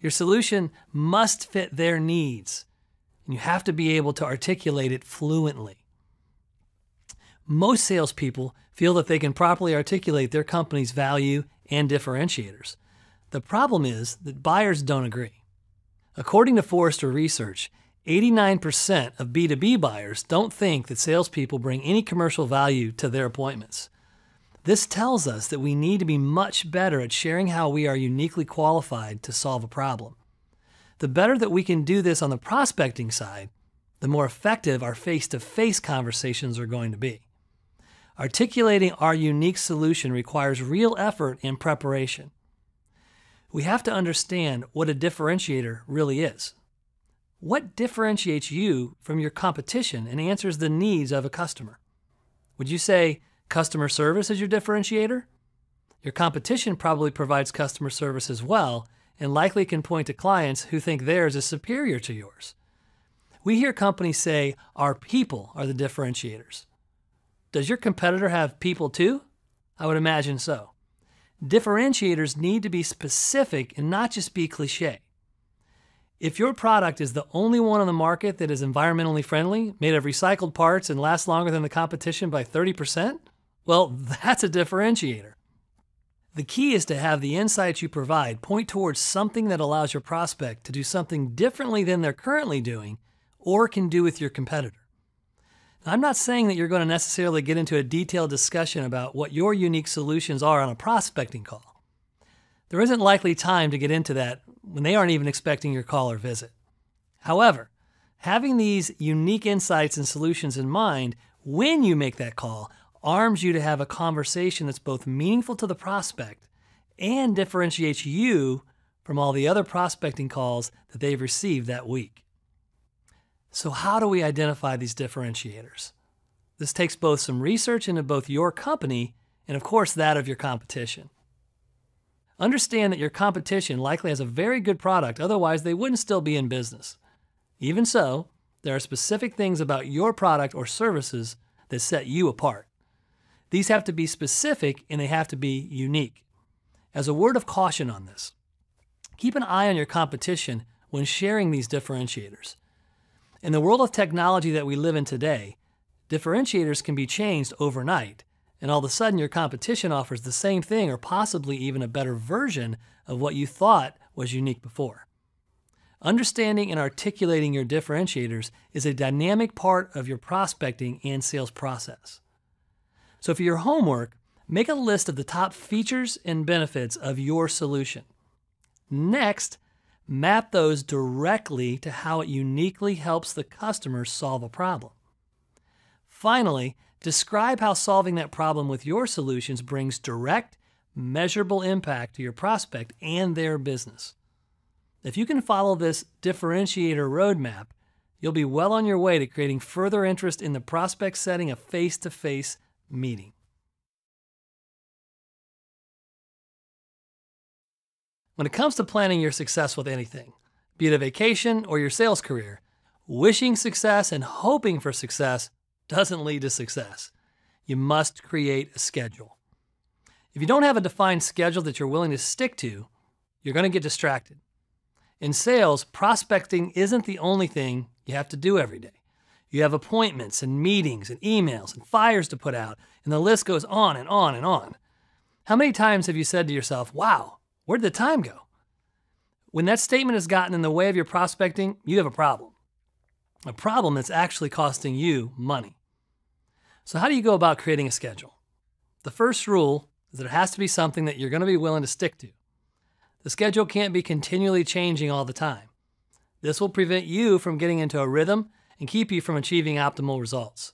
Your solution must fit their needs and you have to be able to articulate it fluently. Most salespeople feel that they can properly articulate their company's value and differentiators. The problem is that buyers don't agree. According to Forrester Research, 89% of B2B buyers don't think that salespeople bring any commercial value to their appointments. This tells us that we need to be much better at sharing how we are uniquely qualified to solve a problem. The better that we can do this on the prospecting side, the more effective our face to face conversations are going to be. Articulating our unique solution requires real effort and preparation. We have to understand what a differentiator really is. What differentiates you from your competition and answers the needs of a customer? Would you say customer service is your differentiator? Your competition probably provides customer service as well, and likely can point to clients who think theirs is superior to yours. We hear companies say our people are the differentiators. Does your competitor have people too? I would imagine so. Differentiators need to be specific and not just be cliche. If your product is the only one on the market that is environmentally friendly, made of recycled parts, and lasts longer than the competition by 30%, well, that's a differentiator. The key is to have the insights you provide point towards something that allows your prospect to do something differently than they're currently doing or can do with your competitor. Now, I'm not saying that you're going to necessarily get into a detailed discussion about what your unique solutions are on a prospecting call. There isn't likely time to get into that when they aren't even expecting your call or visit. However, having these unique insights and solutions in mind when you make that call arms you to have a conversation that's both meaningful to the prospect and differentiates you from all the other prospecting calls that they've received that week. So, how do we identify these differentiators? This takes both some research into both your company and, of course, that of your competition. Understand that your competition likely has a very good product, otherwise, they wouldn't still be in business. Even so, there are specific things about your product or services that set you apart. These have to be specific and they have to be unique. As a word of caution on this, keep an eye on your competition when sharing these differentiators. In the world of technology that we live in today, differentiators can be changed overnight, and all of a sudden your competition offers the same thing or possibly even a better version of what you thought was unique before. Understanding and articulating your differentiators is a dynamic part of your prospecting and sales process. So, for your homework, make a list of the top features and benefits of your solution. Next, map those directly to how it uniquely helps the customer solve a problem. Finally, describe how solving that problem with your solutions brings direct, measurable impact to your prospect and their business. If you can follow this differentiator roadmap, you'll be well on your way to creating further interest in the prospect setting a face to face meeting. When it comes to planning your success with anything, be it a vacation or your sales career, wishing success and hoping for success doesn't lead to success. You must create a schedule. If you don't have a defined schedule that you're willing to stick to, you're going to get distracted. In sales, prospecting isn't the only thing you have to do every day. You have appointments and meetings and emails and fires to put out, and the list goes on and on and on. How many times have you said to yourself, wow, where'd the time go? When that statement has gotten in the way of your prospecting, you have a problem. A problem that's actually costing you money. So, how do you go about creating a schedule? The first rule is that it has to be something that you're going to be willing to stick to. The schedule can't be continually changing all the time. This will prevent you from getting into a rhythm and keep you from achieving optimal results.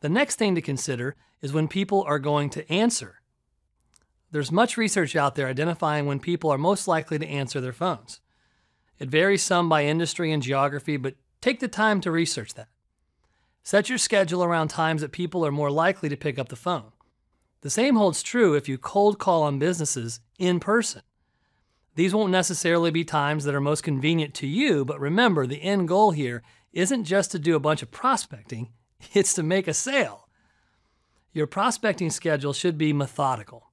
The next thing to consider is when people are going to answer. There's much research out there identifying when people are most likely to answer their phones. It varies some by industry and geography, but take the time to research that. Set your schedule around times that people are more likely to pick up the phone. The same holds true if you cold call on businesses in person. These won't necessarily be times that are most convenient to you, but remember the end goal here isn't just to do a bunch of prospecting, it's to make a sale. Your prospecting schedule should be methodical.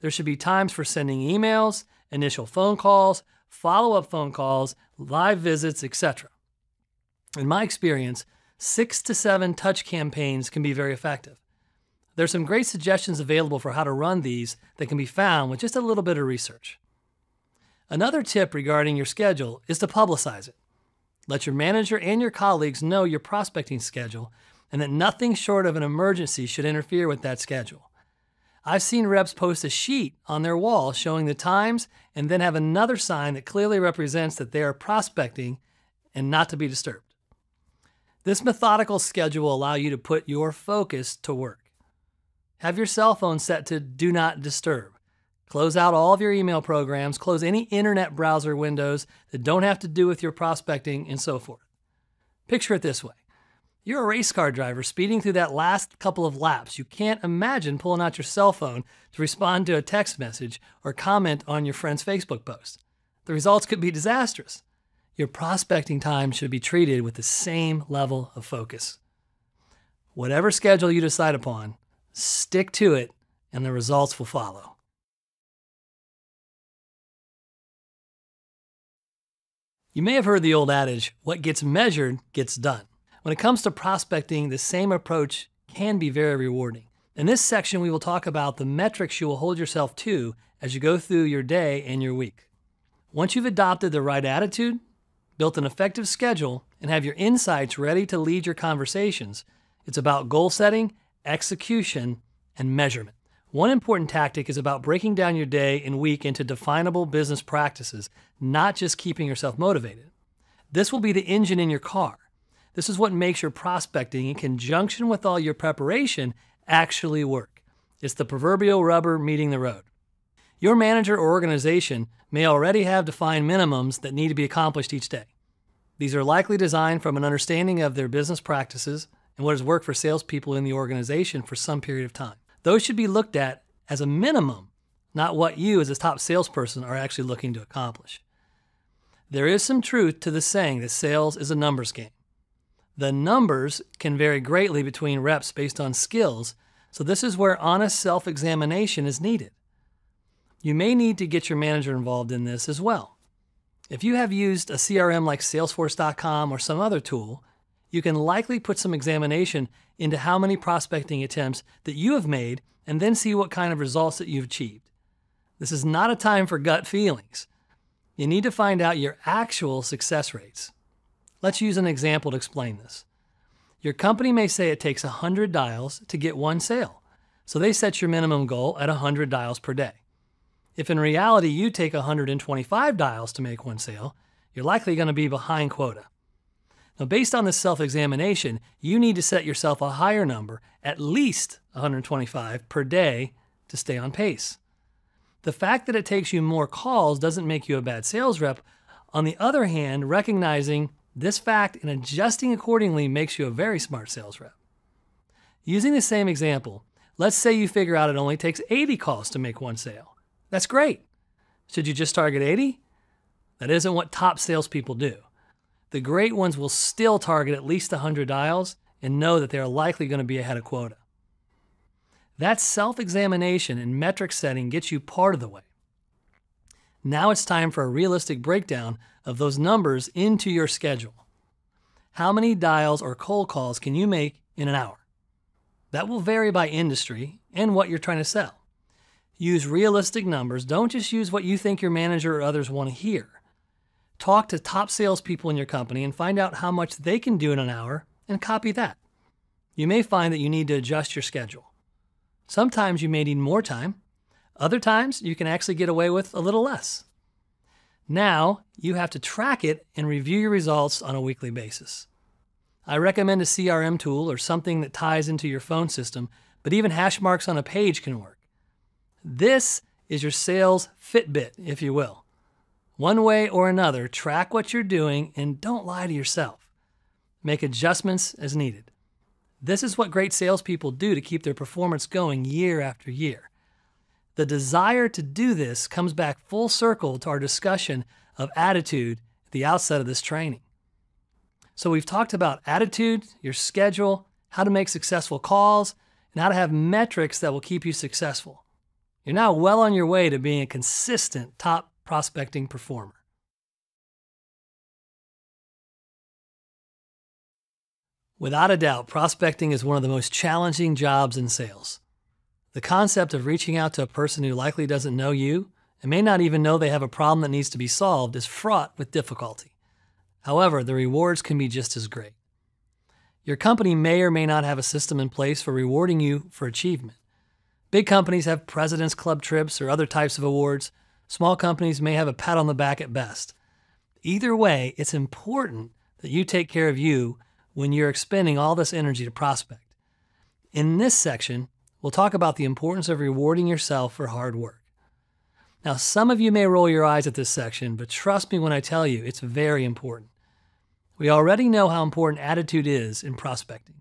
There should be times for sending emails, initial phone calls, follow up phone calls, live visits, etc. In my experience, six to seven touch campaigns can be very effective. There's some great suggestions available for how to run these that can be found with just a little bit of research. Another tip regarding your schedule is to publicize it. Let your manager and your colleagues know your prospecting schedule and that nothing short of an emergency should interfere with that schedule. I've seen reps post a sheet on their wall showing the times and then have another sign that clearly represents that they are prospecting and not to be disturbed. This methodical schedule will allow you to put your focus to work. Have your cell phone set to do not disturb. Close out all of your email programs, close any internet browser windows that don't have to do with your prospecting, and so forth. Picture it this way you're a race car driver speeding through that last couple of laps. You can't imagine pulling out your cell phone to respond to a text message or comment on your friend's Facebook post. The results could be disastrous. Your prospecting time should be treated with the same level of focus. Whatever schedule you decide upon, stick to it, and the results will follow. You may have heard the old adage, what gets measured gets done. When it comes to prospecting, the same approach can be very rewarding. In this section, we will talk about the metrics you will hold yourself to as you go through your day and your week. Once you've adopted the right attitude, built an effective schedule, and have your insights ready to lead your conversations, it's about goal setting, execution, and measurement. One important tactic is about breaking down your day and week into definable business practices, not just keeping yourself motivated. This will be the engine in your car. This is what makes your prospecting, in conjunction with all your preparation, actually work. It's the proverbial rubber meeting the road. Your manager or organization may already have defined minimums that need to be accomplished each day. These are likely designed from an understanding of their business practices and what has worked for salespeople in the organization for some period of time. Those should be looked at as a minimum, not what you as a top salesperson are actually looking to accomplish. There is some truth to the saying that sales is a numbers game. The numbers can vary greatly between reps based on skills, so this is where honest self examination is needed. You may need to get your manager involved in this as well. If you have used a CRM like Salesforce.com or some other tool, you can likely put some examination into how many prospecting attempts that you have made and then see what kind of results that you've achieved. This is not a time for gut feelings. You need to find out your actual success rates. Let's use an example to explain this. Your company may say it takes 100 dials to get one sale, so they set your minimum goal at 100 dials per day. If in reality you take 125 dials to make one sale, you're likely going to be behind quota. Now, based on this self examination, you need to set yourself a higher number, at least 125 per day, to stay on pace. The fact that it takes you more calls doesn't make you a bad sales rep. On the other hand, recognizing this fact and adjusting accordingly makes you a very smart sales rep. Using the same example, let's say you figure out it only takes 80 calls to make one sale. That's great. Should you just target 80? That isn't what top salespeople do. The great ones will still target at least 100 dials and know that they are likely going to be ahead of quota. That self examination and metric setting gets you part of the way. Now it's time for a realistic breakdown of those numbers into your schedule. How many dials or cold calls can you make in an hour? That will vary by industry and what you're trying to sell. Use realistic numbers. Don't just use what you think your manager or others want to hear. Talk to top salespeople in your company and find out how much they can do in an hour and copy that. You may find that you need to adjust your schedule. Sometimes you may need more time. Other times you can actually get away with a little less. Now you have to track it and review your results on a weekly basis. I recommend a CRM tool or something that ties into your phone system, but even hash marks on a page can work. This is your sales Fitbit, if you will. One way or another, track what you're doing and don't lie to yourself. Make adjustments as needed. This is what great salespeople do to keep their performance going year after year. The desire to do this comes back full circle to our discussion of attitude at the outset of this training. So, we've talked about attitude, your schedule, how to make successful calls, and how to have metrics that will keep you successful. You're now well on your way to being a consistent top prospecting performer. Without a doubt, prospecting is one of the most challenging jobs in sales. The concept of reaching out to a person who likely doesn't know you and may not even know they have a problem that needs to be solved is fraught with difficulty. However, the rewards can be just as great. Your company may or may not have a system in place for rewarding you for achievement. Big companies have President's Club trips or other types of awards, Small companies may have a pat on the back at best. Either way, it's important that you take care of you when you're expending all this energy to prospect. In this section, we'll talk about the importance of rewarding yourself for hard work. Now, some of you may roll your eyes at this section, but trust me when I tell you it's very important. We already know how important attitude is in prospecting.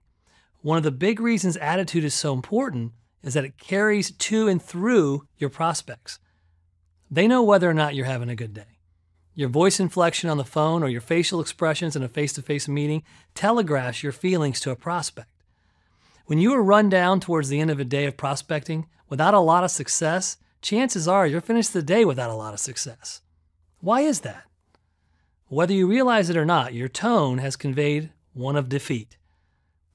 One of the big reasons attitude is so important is that it carries to and through your prospects. They know whether or not you're having a good day. Your voice inflection on the phone or your facial expressions in a face to face meeting telegraphs your feelings to a prospect. When you are run down towards the end of a day of prospecting without a lot of success, chances are you'll finish the day without a lot of success. Why is that? Whether you realize it or not, your tone has conveyed one of defeat.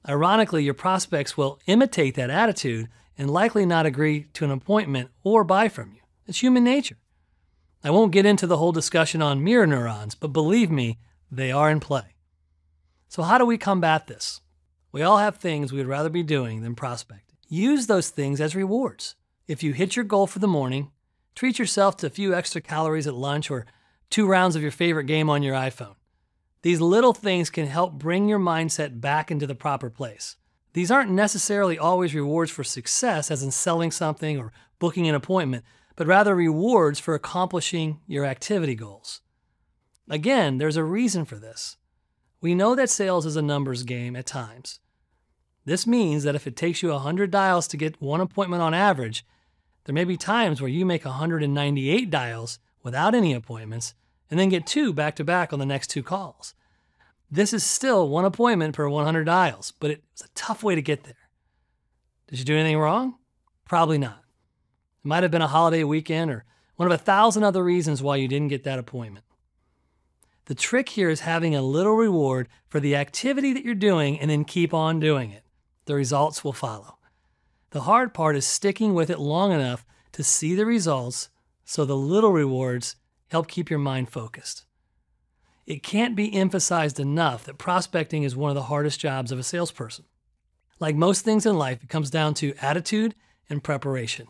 Ironically, your prospects will imitate that attitude and likely not agree to an appointment or buy from you. It's human nature. I won't get into the whole discussion on mirror neurons, but believe me, they are in play. So, how do we combat this? We all have things we'd rather be doing than prospecting. Use those things as rewards. If you hit your goal for the morning, treat yourself to a few extra calories at lunch or two rounds of your favorite game on your iPhone. These little things can help bring your mindset back into the proper place. These aren't necessarily always rewards for success, as in selling something or booking an appointment, but rather rewards for accomplishing your activity goals. Again, there's a reason for this. We know that sales is a numbers game at times. This means that if it takes you 100 dials to get one appointment on average, there may be times where you make 198 dials without any appointments and then get two back to back on the next two calls. This is still one appointment per 100 dials, but it's a tough way to get there. Did you do anything wrong? Probably not. It might have been a holiday weekend or one of a thousand other reasons why you didn't get that appointment. The trick here is having a little reward for the activity that you're doing and then keep on doing it. The results will follow. The hard part is sticking with it long enough to see the results so the little rewards help keep your mind focused. It can't be emphasized enough that prospecting is one of the hardest jobs of a salesperson. Like most things in life, it comes down to attitude and preparation.